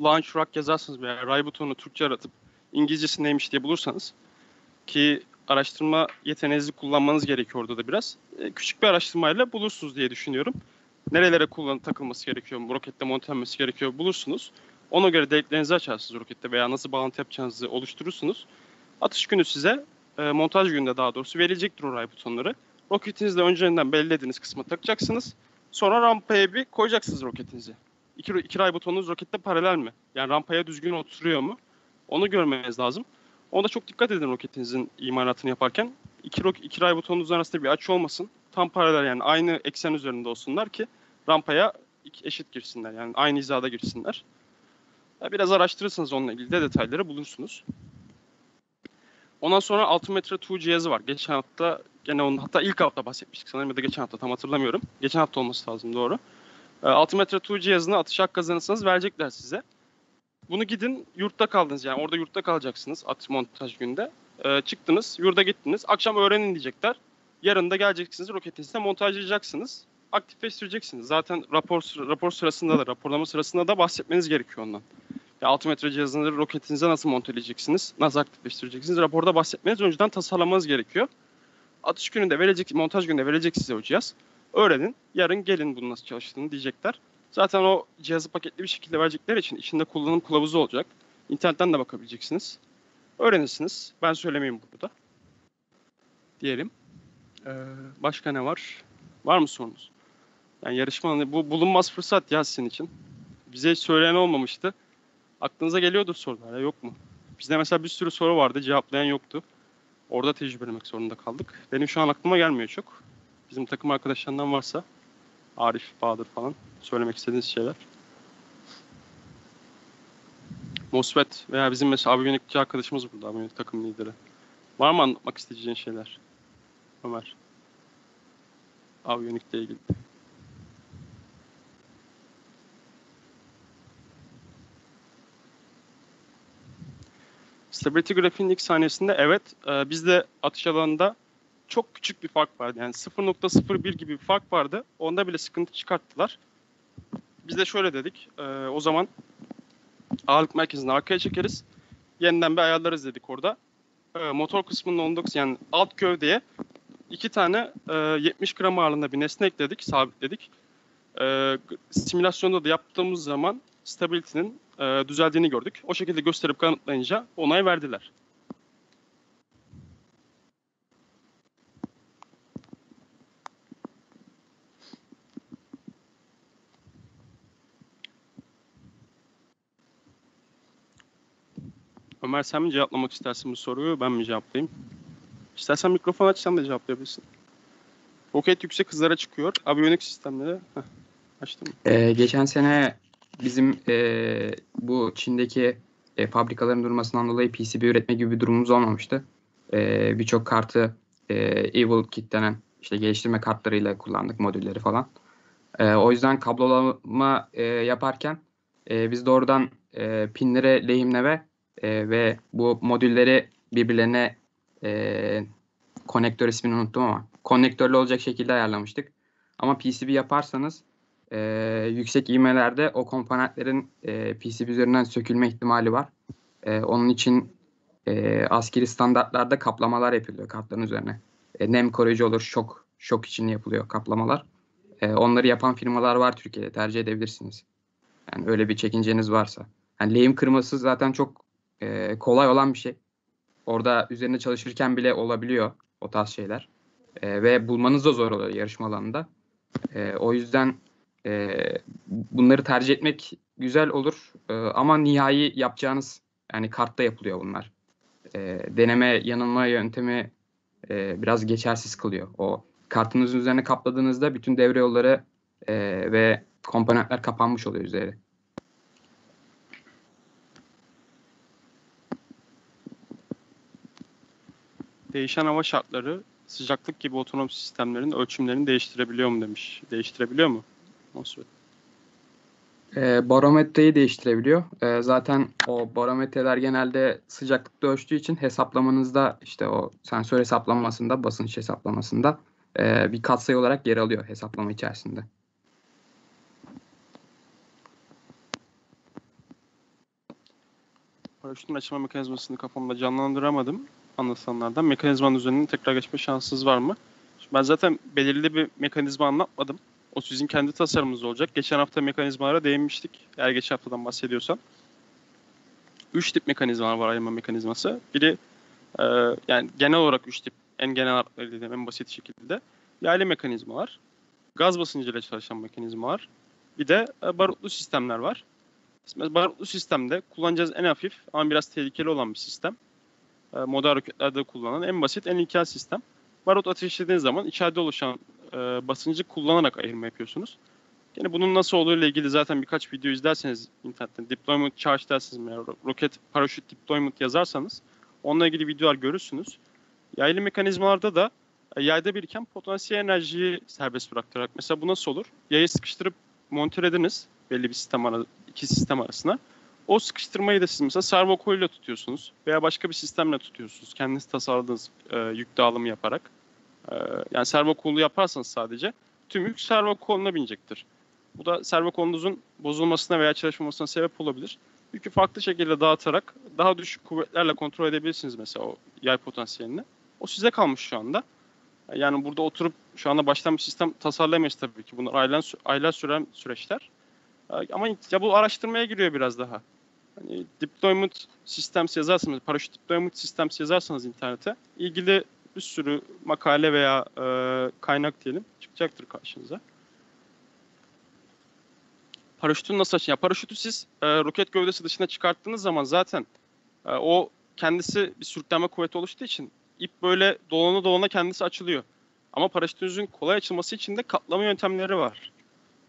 launch rack yazarsınız veya ray butonu Türkçe aratıp İngilizcesi neymiş diye bulursanız ki araştırma yeteneğinizi kullanmanız gerekiyor orada da biraz. E, küçük bir araştırmayla bulursunuz diye düşünüyorum. Nerelere kullan takılması gerekiyor, rokette montelenmesi gerekiyor bulursunuz. Ona göre deliklerinizi açarsınız rokette veya nasıl bağlantı yapacağınızı oluşturursunuz. Atış günü size e, montaj gününde daha doğrusu verilecektir o ray butonları. Roketinizle önceden belirlediğiniz kısma takacaksınız. Sonra rampaya bir koyacaksınız roketinizi. İki, iki ray butonunuz rokette paralel mi? Yani rampaya düzgün oturuyor mu? Onu görmeniz lazım. Ona da çok dikkat edin roketinizin imalatını yaparken. İki, ro- iki ray butonunuz arasında bir açı olmasın. tam paralel yani aynı eksen üzerinde olsunlar ki rampaya eşit girsinler. Yani aynı hizada girsinler. Biraz araştırırsanız onunla ilgili de detayları bulursunuz. Ondan sonra 6 metre tuğ cihazı var. Geçen hafta gene onun hatta ilk hafta bahsetmiştik sanırım ya da geçen hafta tam hatırlamıyorum. Geçen hafta olması lazım doğru. E, 6 metre tuğ cihazını atış hak kazanırsanız verecekler size. Bunu gidin yurtta kaldınız yani orada yurtta kalacaksınız at montaj günde. E, çıktınız yurda gittiniz akşam öğrenin diyecekler. Yarın da geleceksiniz roketinizde montajlayacaksınız. Aktifleştireceksiniz. Zaten rapor rapor sırasında da raporlama sırasında da bahsetmeniz gerekiyor ondan. Ya 6 metre cihazını roketinize nasıl monteleyeceksiniz? Nasıl aktifleştireceksiniz? Raporda bahsetmeniz önceden tasarlamanız gerekiyor. Atış gününde verecek, montaj gününde verecek size o cihaz. Öğrenin. Yarın gelin bunun nasıl çalıştığını diyecekler. Zaten o cihazı paketli bir şekilde verecekleri için içinde kullanım kılavuzu olacak. İnternetten de bakabileceksiniz. Öğrenirsiniz. Ben söylemeyeyim burada. Diyelim. Ee, başka ne var? Var mı sorunuz? Yani yarışma bu bulunmaz fırsat ya sizin için. Bize hiç söyleyen olmamıştı. Aklınıza geliyordur sorular ya yok mu? Bizde mesela bir sürü soru vardı cevaplayan yoktu. Orada tecrübelemek zorunda kaldık. Benim şu an aklıma gelmiyor çok. Bizim takım arkadaşlarından varsa Arif, Bahadır falan söylemek istediğiniz şeyler. Mosfet veya bizim mesela abi yönetikçi arkadaşımız burada, abi yönetik takım lideri. Var mı anlatmak isteyeceğin şeyler? Ömer. Abi yönetikle ilgili. Stability grafiğinin ilk saniyesinde evet e, bizde atış alanında çok küçük bir fark vardı. Yani 0.01 gibi bir fark vardı. Onda bile sıkıntı çıkarttılar. Biz de şöyle dedik. e, o zaman ağırlık merkezini arkaya çekeriz. Yeniden bir ayarlarız dedik orada. E, motor kısmının 19 yani alt gövdeye iki tane e, 70 gram ağırlığında bir nesne ekledik, sabitledik. E, simülasyonda da yaptığımız zaman stability'nin e, düzeldiğini gördük. O şekilde gösterip kanıtlayınca onay verdiler. Ömer sen mi cevaplamak istersin bu soruyu, ben mi cevaplayayım? İstersen mikrofon aç sen de cevaplayabilirsin. Roket yüksek hızlara çıkıyor. Aviyonik sistemleri. Heh, açtım. Ee, geçen sene bizim e, bu Çin'deki e, fabrikaların durmasından dolayı PCB üretme gibi bir durumumuz olmamıştı. E, Birçok kartı e, Evil Kit denen işte geliştirme kartlarıyla kullandık modülleri falan. E, o yüzden kablolama e, yaparken e, biz doğrudan e, pinlere lehimleme e, ve bu modülleri birbirlerine e, konektör ismini unuttum ama konnektörlü olacak şekilde ayarlamıştık. Ama PCB yaparsanız e, yüksek ivmelerde o komponentlerin e, PCB üzerinden sökülme ihtimali var. E, onun için e, askeri standartlarda kaplamalar yapılıyor kartların üzerine. E, nem koruyucu olur, şok şok için yapılıyor kaplamalar. E, onları yapan firmalar var Türkiye'de tercih edebilirsiniz. Yani öyle bir çekinceniz varsa. Yani lehim kırması zaten çok e, kolay olan bir şey. Orada üzerine çalışırken bile olabiliyor o tarz şeyler. E, ve bulmanız da zor oluyor yarışma alanında. E, o yüzden e, bunları tercih etmek güzel olur. E, ama nihai yapacağınız yani kartta yapılıyor bunlar. E, deneme yanılma yöntemi e, biraz geçersiz kılıyor. O kartınızın üzerine kapladığınızda bütün devre yolları e, ve komponentler kapanmış oluyor üzeri. Değişen hava şartları sıcaklık gibi otonom sistemlerin ölçümlerini değiştirebiliyor mu demiş. Değiştirebiliyor mu? Nasıl? E, barometreyi değiştirebiliyor. E, zaten o barometreler genelde sıcaklıkta ölçtüğü için hesaplamanızda işte o sensör hesaplamasında, basınç hesaplamasında e, bir katsayı olarak yer alıyor hesaplama içerisinde. Paraşütün açılma mekanizmasını kafamda canlandıramadım anlatılanlardan. Mekanizmanın üzerinden tekrar geçme şansınız var mı? Şimdi ben zaten belirli bir mekanizma anlatmadım. O sizin kendi tasarımınız olacak. Geçen hafta mekanizmalara değinmiştik. Eğer geçen haftadan bahsediyorsan. Üç tip mekanizma var ayırma mekanizması. Biri e, yani genel olarak üç tip. En genel dediğim en basit şekilde. Yaylı mekanizmalar. Gaz basıncıyla çalışan mekanizmalar. Bir de e, barutlu sistemler var. Barutlu sistemde kullanacağız en hafif ama biraz tehlikeli olan bir sistem. E, modern roketlerde kullanılan en basit, en ilkel sistem. Barut ateşlediğiniz zaman içeride oluşan e, basıncı kullanarak ayırma yapıyorsunuz. Yine bunun nasıl olduğu ile ilgili zaten birkaç video izlerseniz internetten deployment charge dersiniz veya ro- roket paraşüt deployment yazarsanız onunla ilgili videolar görürsünüz. Yaylı mekanizmalarda da e, yayda biriken potansiyel enerjiyi serbest bırakarak mesela bu nasıl olur? Yayı sıkıştırıp monte ediniz belli bir sistem ara, iki sistem arasına. O sıkıştırmayı da siz mesela servo coil tutuyorsunuz veya başka bir sistemle tutuyorsunuz. Kendiniz tasarladığınız e, yük dağılımı yaparak. E, yani servo coil'u yaparsanız sadece tüm yük servo koluna binecektir. Bu da servo kolunuzun bozulmasına veya çalışmamasına sebep olabilir. Yükü farklı şekilde dağıtarak daha düşük kuvvetlerle kontrol edebilirsiniz mesela o yay potansiyelini. O size kalmış şu anda. Yani burada oturup şu anda baştan bir sistem tasarlayamayız tabii ki. Bunlar aylar, aylar süren süreçler. Ama ya bu araştırmaya giriyor biraz daha. Hani deployment systems yazarsanız, paraşüt deployment systems yazarsanız internete ilgili bir sürü makale veya e, kaynak diyelim çıkacaktır karşınıza. Paraşütün nasıl açın? Ya paraşütü siz e, roket gövdesi dışına çıkarttığınız zaman zaten e, o kendisi bir sürüklenme kuvveti oluştuğu için ip böyle dolana dolana kendisi açılıyor. Ama paraşütünüzün kolay açılması için de katlama yöntemleri var.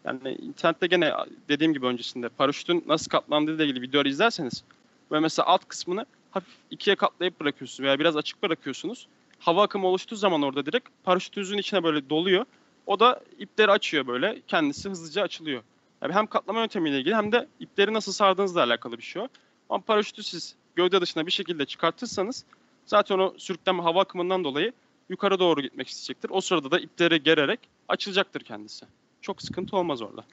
Yani internette gene dediğim gibi öncesinde paraşütün nasıl katlandığı ile ilgili videoları izlerseniz ve mesela alt kısmını hafif ikiye katlayıp bırakıyorsunuz veya biraz açık bırakıyorsunuz. Hava akımı oluştuğu zaman orada direkt paraşütünüzün içine böyle doluyor. O da ipleri açıyor böyle. Kendisi hızlıca açılıyor. Yani hem katlama yöntemiyle ilgili hem de ipleri nasıl sardığınızla alakalı bir şey o. Ama paraşütü siz gövde dışına bir şekilde çıkartırsanız zaten o sürüklenme hava akımından dolayı yukarı doğru gitmek isteyecektir. O sırada da ipleri gererek açılacaktır kendisi. Çok sıkıntı olmaz orada.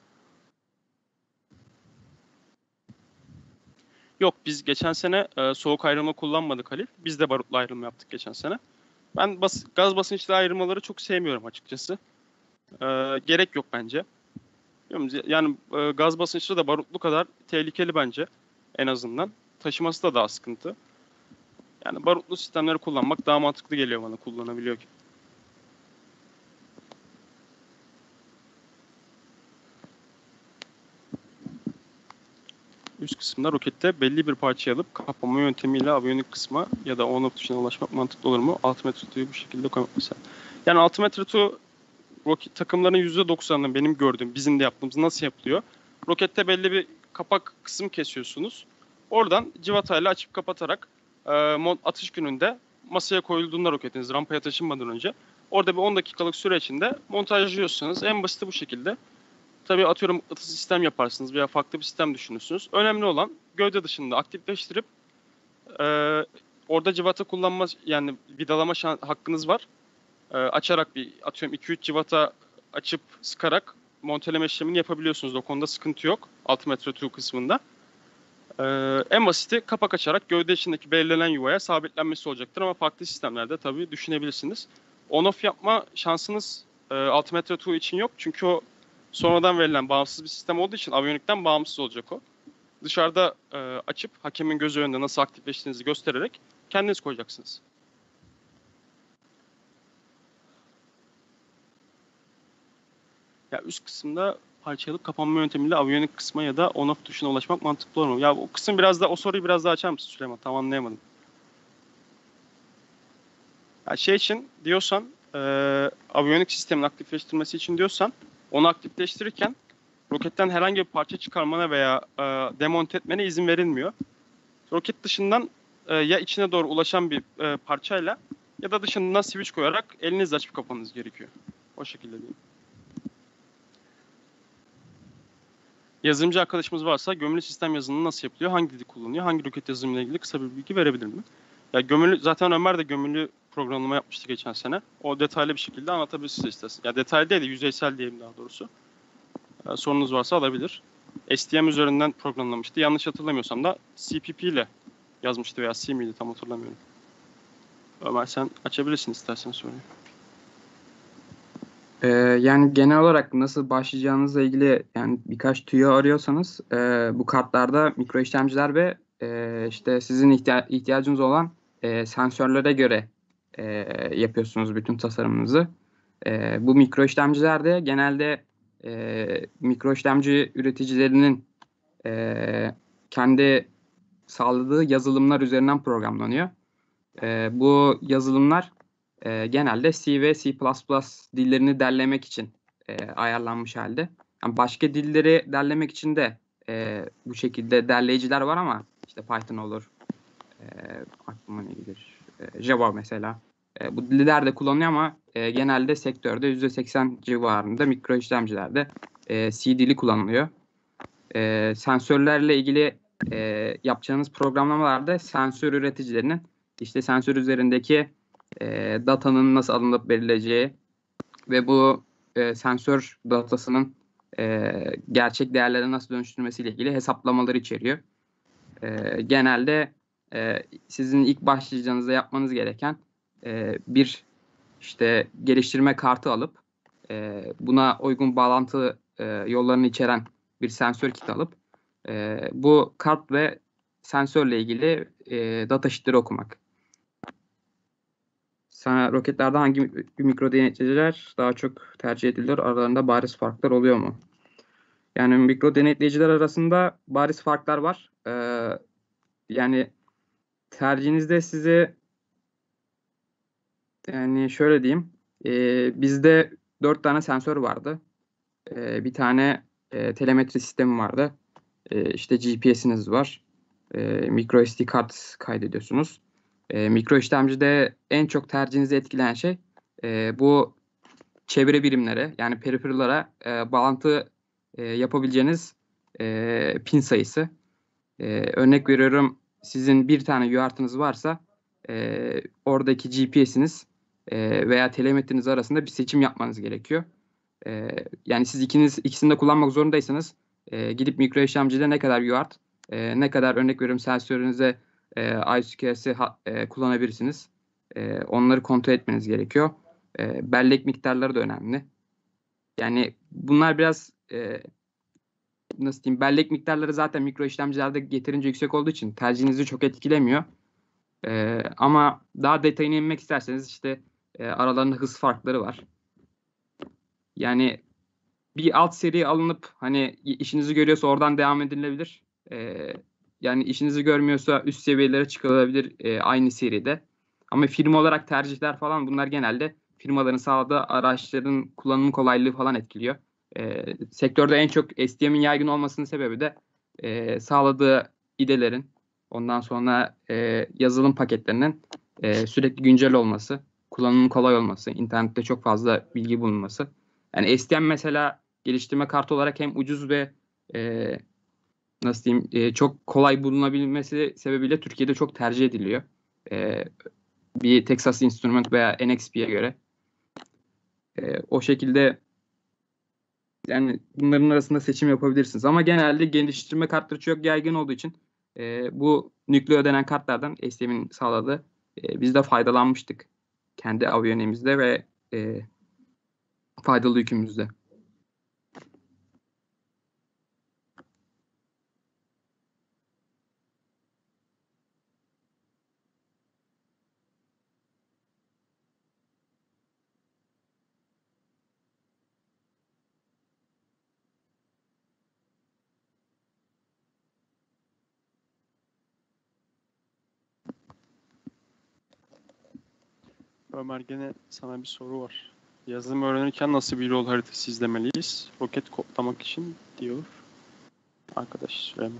Yok biz geçen sene e, soğuk ayrılma kullanmadık Halil. Biz de barutla ayrılma yaptık geçen sene. Ben bas, gaz basınçlı ayrılmaları çok sevmiyorum açıkçası. E, gerek yok bence. Yani e, gaz basınçlı da barutlu kadar tehlikeli bence en azından. Taşıması da daha sıkıntı. Yani barutlu sistemleri kullanmak daha mantıklı geliyor bana kullanabiliyor Üst kısımda rokette belli bir parçayı alıp kapama yöntemiyle aviyonik kısma ya da on-off tuşuna ulaşmak mantıklı olur mu? 6 metre tuğu bu şekilde koymak mesela. Yani 6 metre tuğ roket takımların %90'ının benim gördüğüm, bizim de yaptığımız nasıl yapılıyor? Rokette belli bir kapak kısım kesiyorsunuz. Oradan civatayla açıp kapatarak e, atış gününde masaya koyulduğunda roketiniz rampaya taşınmadan önce orada bir 10 dakikalık süre içinde montajlıyorsunuz. En basiti bu şekilde. Tabii atıyorum ıtı sistem yaparsınız veya farklı bir sistem düşünürsünüz. Önemli olan gövde dışında aktifleştirip e, orada civata kullanma yani vidalama şan, hakkınız var. E, açarak bir atıyorum 2-3 civata açıp sıkarak monteleme işlemini yapabiliyorsunuz. O konuda sıkıntı yok. 6 metre tuğ kısmında. Ee, en basiti kapak açarak gövde içindeki belirlenen yuvaya sabitlenmesi olacaktır ama farklı sistemlerde tabii düşünebilirsiniz. On-off yapma şansınız e, 6 metre tuğ için yok. Çünkü o sonradan verilen bağımsız bir sistem olduğu için aviyonikten bağımsız olacak o. Dışarıda e, açıp hakemin gözü önünde nasıl aktifleştiğinizi göstererek kendiniz koyacaksınız. Ya üst kısımda parçalık kapanma yöntemiyle aviyonik kısma ya da on-off tuşuna ulaşmak mantıklı olur mu? Ya o kısım biraz da o soruyu biraz daha açar mısın Süleyman? Tam anlayamadım. Ya şey için diyorsan e, aviyonik sistemin aktifleştirmesi için diyorsan onu aktifleştirirken roketten herhangi bir parça çıkarmana veya e, demonte etmene izin verilmiyor. Roket dışından e, ya içine doğru ulaşan bir e, parçayla ya da dışından switch koyarak elinizle açıp kapanız gerekiyor. O şekilde diyeyim. Yazılımcı arkadaşımız varsa gömülü sistem yazılımı nasıl yapılıyor, hangi dili kullanıyor, hangi roket yazılımıyla ilgili kısa bir bilgi verebilir mi? Ya gömülü zaten Ömer de gömülü programlama yapmıştı geçen sene. O detaylı bir şekilde anlatabilir size istersen. Ya detaylı değil de yüzeysel diyeyim daha doğrusu. Ee, sorunuz varsa alabilir. STM üzerinden programlamıştı. Yanlış hatırlamıyorsam da CPP ile yazmıştı veya C miydi tam hatırlamıyorum. Ömer sen açabilirsin istersen soruyu. Ee, yani genel olarak nasıl başlayacağınızla ilgili yani birkaç tüyo arıyorsanız e, bu kartlarda mikro işlemciler ve e, işte sizin ihtiya- ihtiyacınız olan e, sensörlere göre e, yapıyorsunuz bütün tasarımınızı. E, bu mikro işlemciler genelde e, mikro işlemci üreticilerinin e, kendi sağladığı yazılımlar üzerinden programlanıyor. E, bu yazılımlar e, genelde C ve C++ dillerini derlemek için e, ayarlanmış halde. Yani başka dilleri derlemek için de e, bu şekilde derleyiciler var ama işte Python olur, e, aklıma ne gelir, Java mesela. E, bu diller de kullanılıyor ama e, genelde sektörde %80 civarında mikro işlemcilerde e, C dili kullanılıyor. E, sensörlerle ilgili e, yapacağınız programlamalarda sensör üreticilerinin işte sensör üzerindeki e, datanın nasıl alınıp verileceği ve bu e, sensör datasının e, gerçek değerlere nasıl dönüştürmesiyle ilgili hesaplamaları içeriyor. E, genelde e, sizin ilk başlayacağınızda yapmanız gereken e, bir işte geliştirme kartı alıp e, buna uygun bağlantı e, yollarını içeren bir sensör kit alıp e, bu kart ve sensörle ilgili e, data sheetleri okumak. Sana roketlerde hangi mikro denetleyiciler daha çok tercih edilir? Aralarında bariz farklar oluyor mu? Yani mikro denetleyiciler arasında bariz farklar var. Ee, yani tercihinizde size yani şöyle diyeyim. E, bizde dört tane sensör vardı. E, bir tane e, telemetri sistemi vardı. E, işte GPS'iniz var. E, micro SD kart kaydediyorsunuz. E, mikro işlemcide en çok tercihinizi etkileyen şey e, bu çevre birimlere yani peripheral'lara e, bağlantı e, yapabileceğiniz e, pin sayısı. E, örnek veriyorum sizin bir tane UART'ınız varsa e, oradaki GPS'iniz e, veya telemetriniz arasında bir seçim yapmanız gerekiyor. E, yani siz ikiniz ikisini de kullanmak zorundaysanız e, gidip mikro işlemcide ne kadar UART, e, ne kadar örnek veriyorum sensörünüze e, ICQS'i e, kullanabilirsiniz. E, onları kontrol etmeniz gerekiyor. E, bellek miktarları da önemli. Yani bunlar biraz e, nasıl diyeyim bellek miktarları zaten mikro işlemcilerde yeterince yüksek olduğu için tercihinizi çok etkilemiyor. E, ama daha detayına inmek isterseniz işte e, aralarında hız farkları var. Yani bir alt seri alınıp hani işinizi görüyorsa oradan devam edilebilir. E, yani işinizi görmüyorsa üst seviyelere çıkılabilir e, aynı seride. Ama firma olarak tercihler falan bunlar genelde firmaların sağladığı araçların kullanım kolaylığı falan etkiliyor. E, sektörde en çok STM'in yaygın olmasının sebebi de e, sağladığı idelerin ondan sonra e, yazılım paketlerinin e, sürekli güncel olması, kullanımın kolay olması, internette çok fazla bilgi bulunması. Yani STM mesela geliştirme kartı olarak hem ucuz ve e, nasıl diyeyim e, çok kolay bulunabilmesi sebebiyle Türkiye'de çok tercih ediliyor. E, bir Texas Instrument veya NXP'ye göre. E, o şekilde yani bunların arasında seçim yapabilirsiniz. Ama genelde geliştirme kartları çok yaygın olduğu için e, bu nükle ödenen kartlardan STM'in sağladığı e, biz de faydalanmıştık. Kendi aviyonemizde ve e, faydalı yükümüzde. Ömer gene sana bir soru var. Yazılım öğrenirken nasıl bir yol haritası izlemeliyiz? Roket kodlamak için diyor arkadaş Süleyman.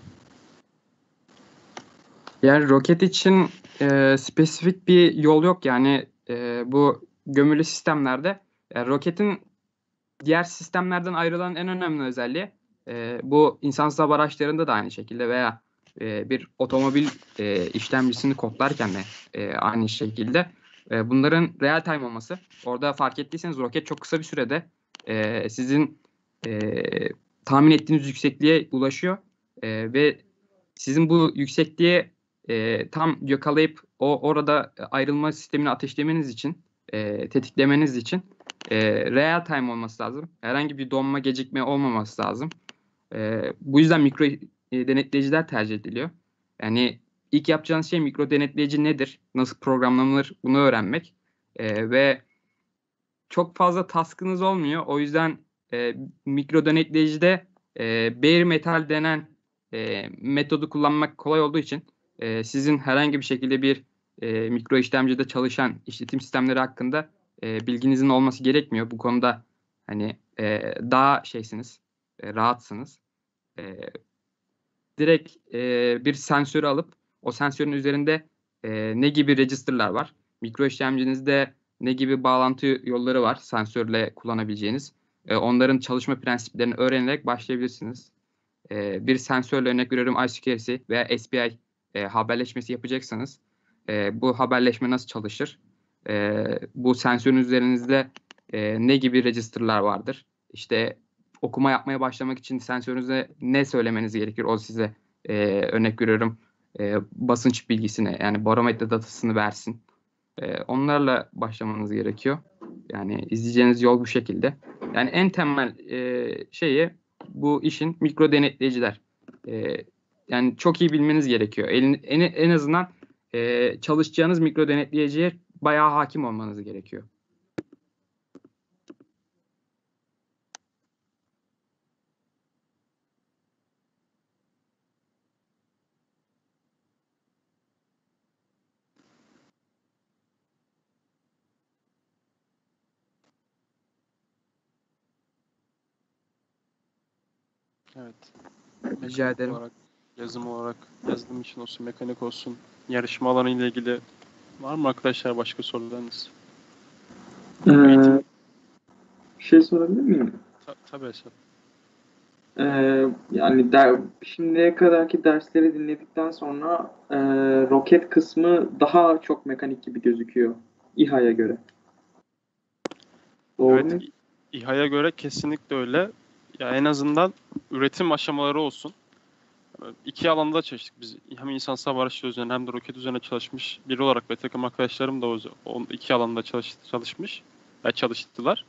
Yani roket için e, spesifik bir yol yok. Yani e, bu gömülü sistemlerde e, roketin diğer sistemlerden ayrılan en önemli özelliği e, bu insansız hava araçlarında da aynı şekilde veya e, bir otomobil e, işlemcisini kodlarken de e, aynı şekilde e, bunların real time olması. Orada fark ettiyseniz roket çok kısa bir sürede e, sizin e, tahmin ettiğiniz yüksekliğe ulaşıyor e, ve sizin bu yüksekliğe e, tam yakalayıp o orada ayrılma sistemini ateşlemeniz için, e, tetiklemeniz için e, real time olması lazım. Herhangi bir donma, gecikme olmaması lazım. E, bu yüzden mikro e, denetleyiciler tercih ediliyor. Yani ilk yapacağınız şey mikro denetleyici nedir? Nasıl programlanır? Bunu öğrenmek. E, ve çok fazla taskınız olmuyor. O yüzden e, mikro denetleyicide e, bare metal denen e, metodu kullanmak kolay olduğu için e, sizin herhangi bir şekilde bir e, mikro işlemcide çalışan işletim sistemleri hakkında e, bilginizin olması gerekmiyor. Bu konuda hani e, daha şeysiniz, e, rahatsınız. E, direkt e, bir sensörü alıp o sensörün üzerinde e, ne gibi register'lar var? Mikro işlemcinizde ne gibi bağlantı yolları var sensörle kullanabileceğiniz? E, onların çalışma prensiplerini öğrenerek başlayabilirsiniz. E, bir sensörle örnek veriyorum I2C veya SPI e, haberleşmesi yapacaksanız e, bu haberleşme nasıl çalışır? E, bu sensörün üzerinizde e, ne gibi register'lar vardır? İşte okuma yapmaya başlamak için sensörünüze ne söylemeniz gerekir? O size e, örnek veriyorum e, basınç bilgisini yani barometre datasını versin. E, onlarla başlamanız gerekiyor. Yani izleyeceğiniz yol bu şekilde. Yani en temel e, şeyi bu işin mikro denetleyiciler. E, yani çok iyi bilmeniz gerekiyor. En, en, en azından e, çalışacağınız mikro denetleyiciye bayağı hakim olmanız gerekiyor. Evet. Rica Mekanik ederim. Olarak, yazım olarak, yazılım için olsun, mekanik olsun, yarışma alanı ile ilgili var mı arkadaşlar başka sorularınız? Ee, Eğitim- bir şey sorabilir miyim? Ta- tabii Esat. Ee, yani der, şimdiye kadarki dersleri dinledikten sonra e, roket kısmı daha çok mekanik gibi gözüküyor İHA'ya göre. Doğru mu? Evet, İ- İHA'ya göre kesinlikle öyle. Ya en azından üretim aşamaları olsun. Ee, İki alanda çalıştık biz. Hem insan hava araçları üzerine hem de roket üzerine çalışmış biri olarak ve takım arkadaşlarım da o iki alanda çalış, çalışmış ve çalıştılar.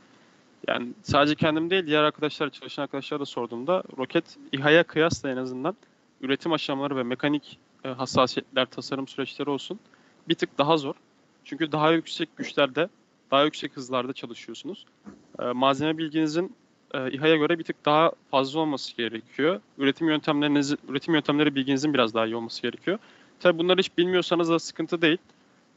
Yani sadece kendim değil diğer arkadaşlar, çalışan arkadaşlara da sorduğumda roket İHA'ya kıyasla en azından üretim aşamaları ve mekanik e, hassasiyetler, tasarım süreçleri olsun bir tık daha zor. Çünkü daha yüksek güçlerde, daha yüksek hızlarda çalışıyorsunuz. E, malzeme bilginizin e, İHA'ya göre bir tık daha fazla olması gerekiyor. Üretim yöntemleriniz, üretim yöntemleri bilginizin biraz daha iyi olması gerekiyor. Tabii bunları hiç bilmiyorsanız da sıkıntı değil.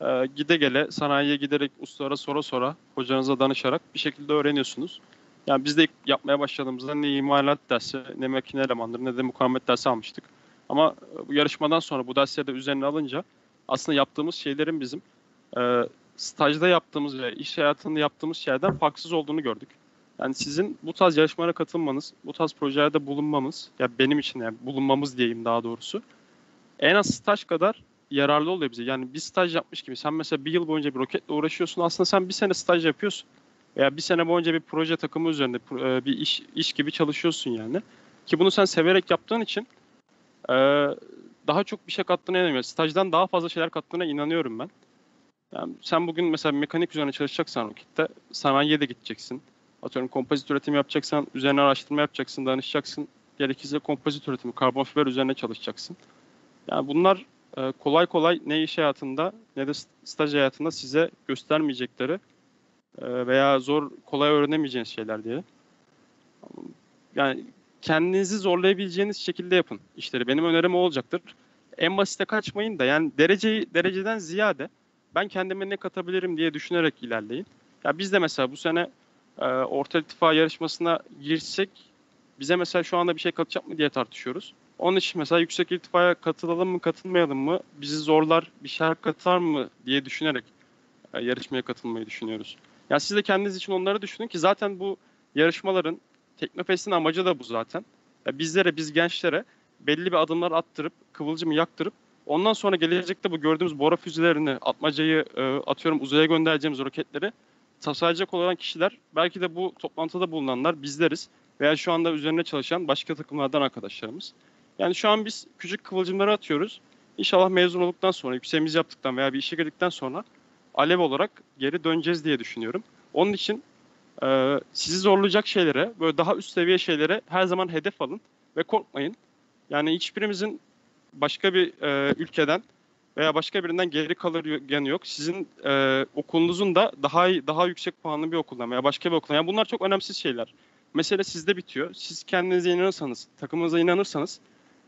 E, gide gele, sanayiye giderek, ustalara sora sora, hocanıza danışarak bir şekilde öğreniyorsunuz. Yani biz de ilk yapmaya başladığımızda ne imalat dersi, ne makine elemanları, ne de mukavemet dersi almıştık. Ama e, bu yarışmadan sonra bu dersleri de üzerine alınca aslında yaptığımız şeylerin bizim e, stajda yaptığımız ve iş hayatında yaptığımız şeylerden farksız olduğunu gördük. Yani sizin bu tarz yarışmalara katılmanız, bu tarz projelerde bulunmamız, ya benim için yani bulunmamız diyeyim daha doğrusu, en az staj kadar yararlı oluyor bize. Yani bir staj yapmış gibi. Sen mesela bir yıl boyunca bir roketle uğraşıyorsun. Aslında sen bir sene staj yapıyorsun. Veya bir sene boyunca bir proje takımı üzerinde e, bir iş iş gibi çalışıyorsun yani. Ki bunu sen severek yaptığın için e, daha çok bir şey kattığına inanıyorum. Stajdan daha fazla şeyler kattığına inanıyorum ben. Yani sen bugün mesela mekanik üzerine çalışacaksan rokette sanayiye de gideceksin. Atıyorum kompozit üretim yapacaksan üzerine araştırma yapacaksın, danışacaksın. Gerekirse kompozit üretimi, karbon fiber üzerine çalışacaksın. Yani bunlar e, kolay kolay ne iş hayatında ne de staj hayatında size göstermeyecekleri e, veya zor kolay öğrenemeyeceğiniz şeyler diye. Yani kendinizi zorlayabileceğiniz şekilde yapın işleri. Benim önerim o olacaktır. En basite kaçmayın da yani dereceyi dereceden ziyade ben kendime ne katabilirim diye düşünerek ilerleyin. Ya biz de mesela bu sene e, Orta İttifak yarışmasına girsek bize mesela şu anda bir şey katacak mı diye tartışıyoruz. Onun için mesela yüksek irtifaya katılalım mı katılmayalım mı bizi zorlar bir şeyler katar mı diye düşünerek e, yarışmaya katılmayı düşünüyoruz. Ya siz de kendiniz için onları düşünün ki zaten bu yarışmaların Teknofest'in amacı da bu zaten. Ya bizlere, biz gençlere belli bir adımlar attırıp, kıvılcımı yaktırıp ondan sonra gelecekte bu gördüğümüz bora füzelerini, atmacayı e, atıyorum uzaya göndereceğimiz roketleri tasarlayacak olan kişiler belki de bu toplantıda bulunanlar bizleriz veya şu anda üzerine çalışan başka takımlardan arkadaşlarımız. Yani şu an biz küçük kıvılcımları atıyoruz. İnşallah mezun olduktan sonra, yükseğimizi yaptıktan veya bir işe girdikten sonra alev olarak geri döneceğiz diye düşünüyorum. Onun için e, sizi zorlayacak şeylere, böyle daha üst seviye şeylere her zaman hedef alın ve korkmayın. Yani hiçbirimizin başka bir e, ülkeden veya başka birinden geri kalır yanı yok. Sizin e, okulunuzun da daha daha yüksek puanlı bir okuldan veya başka bir okuldan. Yani bunlar çok önemsiz şeyler. Mesele sizde bitiyor. Siz kendinize inanırsanız, takımınıza inanırsanız,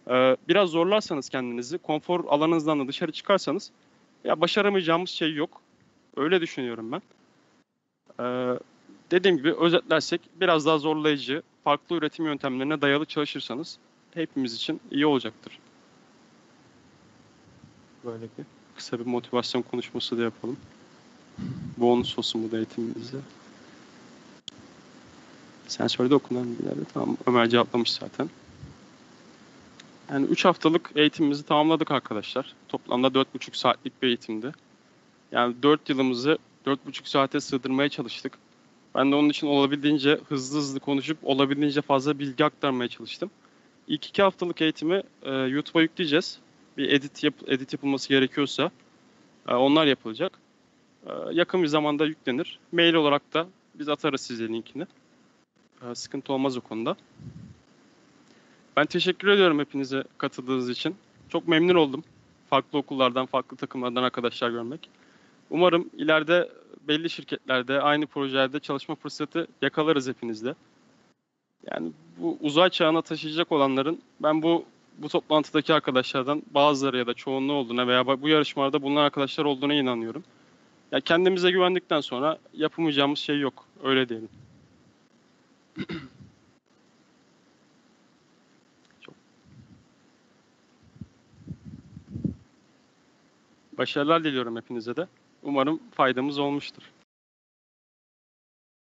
e, biraz zorlarsanız kendinizi, konfor alanınızdan da dışarı çıkarsanız Ya başaramayacağımız şey yok. Öyle düşünüyorum ben. Ee, dediğim gibi özetlersek biraz daha zorlayıcı, farklı üretim yöntemlerine dayalı çalışırsanız hepimiz için iyi olacaktır. Böyle bir kısa bir motivasyon konuşması da yapalım. Bonus sosumu da eğitimimizde. Sensörde okunan bilgileri tamam Ömer cevaplamış zaten. Yani 3 haftalık eğitimimizi tamamladık arkadaşlar. Toplamda 4,5 saatlik bir eğitimdi. Yani 4 yılımızı 4,5 saate sığdırmaya çalıştık. Ben de onun için olabildiğince hızlı hızlı konuşup olabildiğince fazla bilgi aktarmaya çalıştım. İlk 2 haftalık eğitimi e, YouTube'a yükleyeceğiz. Bir edit yap edit yapılması gerekiyorsa e, onlar yapılacak. E, yakın bir zamanda yüklenir. Mail olarak da biz atarız size linkini. E, sıkıntı olmaz o konuda. Ben teşekkür ediyorum hepinize katıldığınız için. Çok memnun oldum. Farklı okullardan, farklı takımlardan arkadaşlar görmek. Umarım ileride belli şirketlerde, aynı projelerde çalışma fırsatı yakalarız hepinizle. Yani bu uzay çağına taşıyacak olanların ben bu bu toplantıdaki arkadaşlardan bazıları ya da çoğunluğu olduğuna veya bu yarışmalarda bulunan arkadaşlar olduğuna inanıyorum. Ya kendimize güvendikten sonra yapamayacağımız şey yok. Öyle diyelim. Başarılar diliyorum hepinize de. Umarım faydamız olmuştur.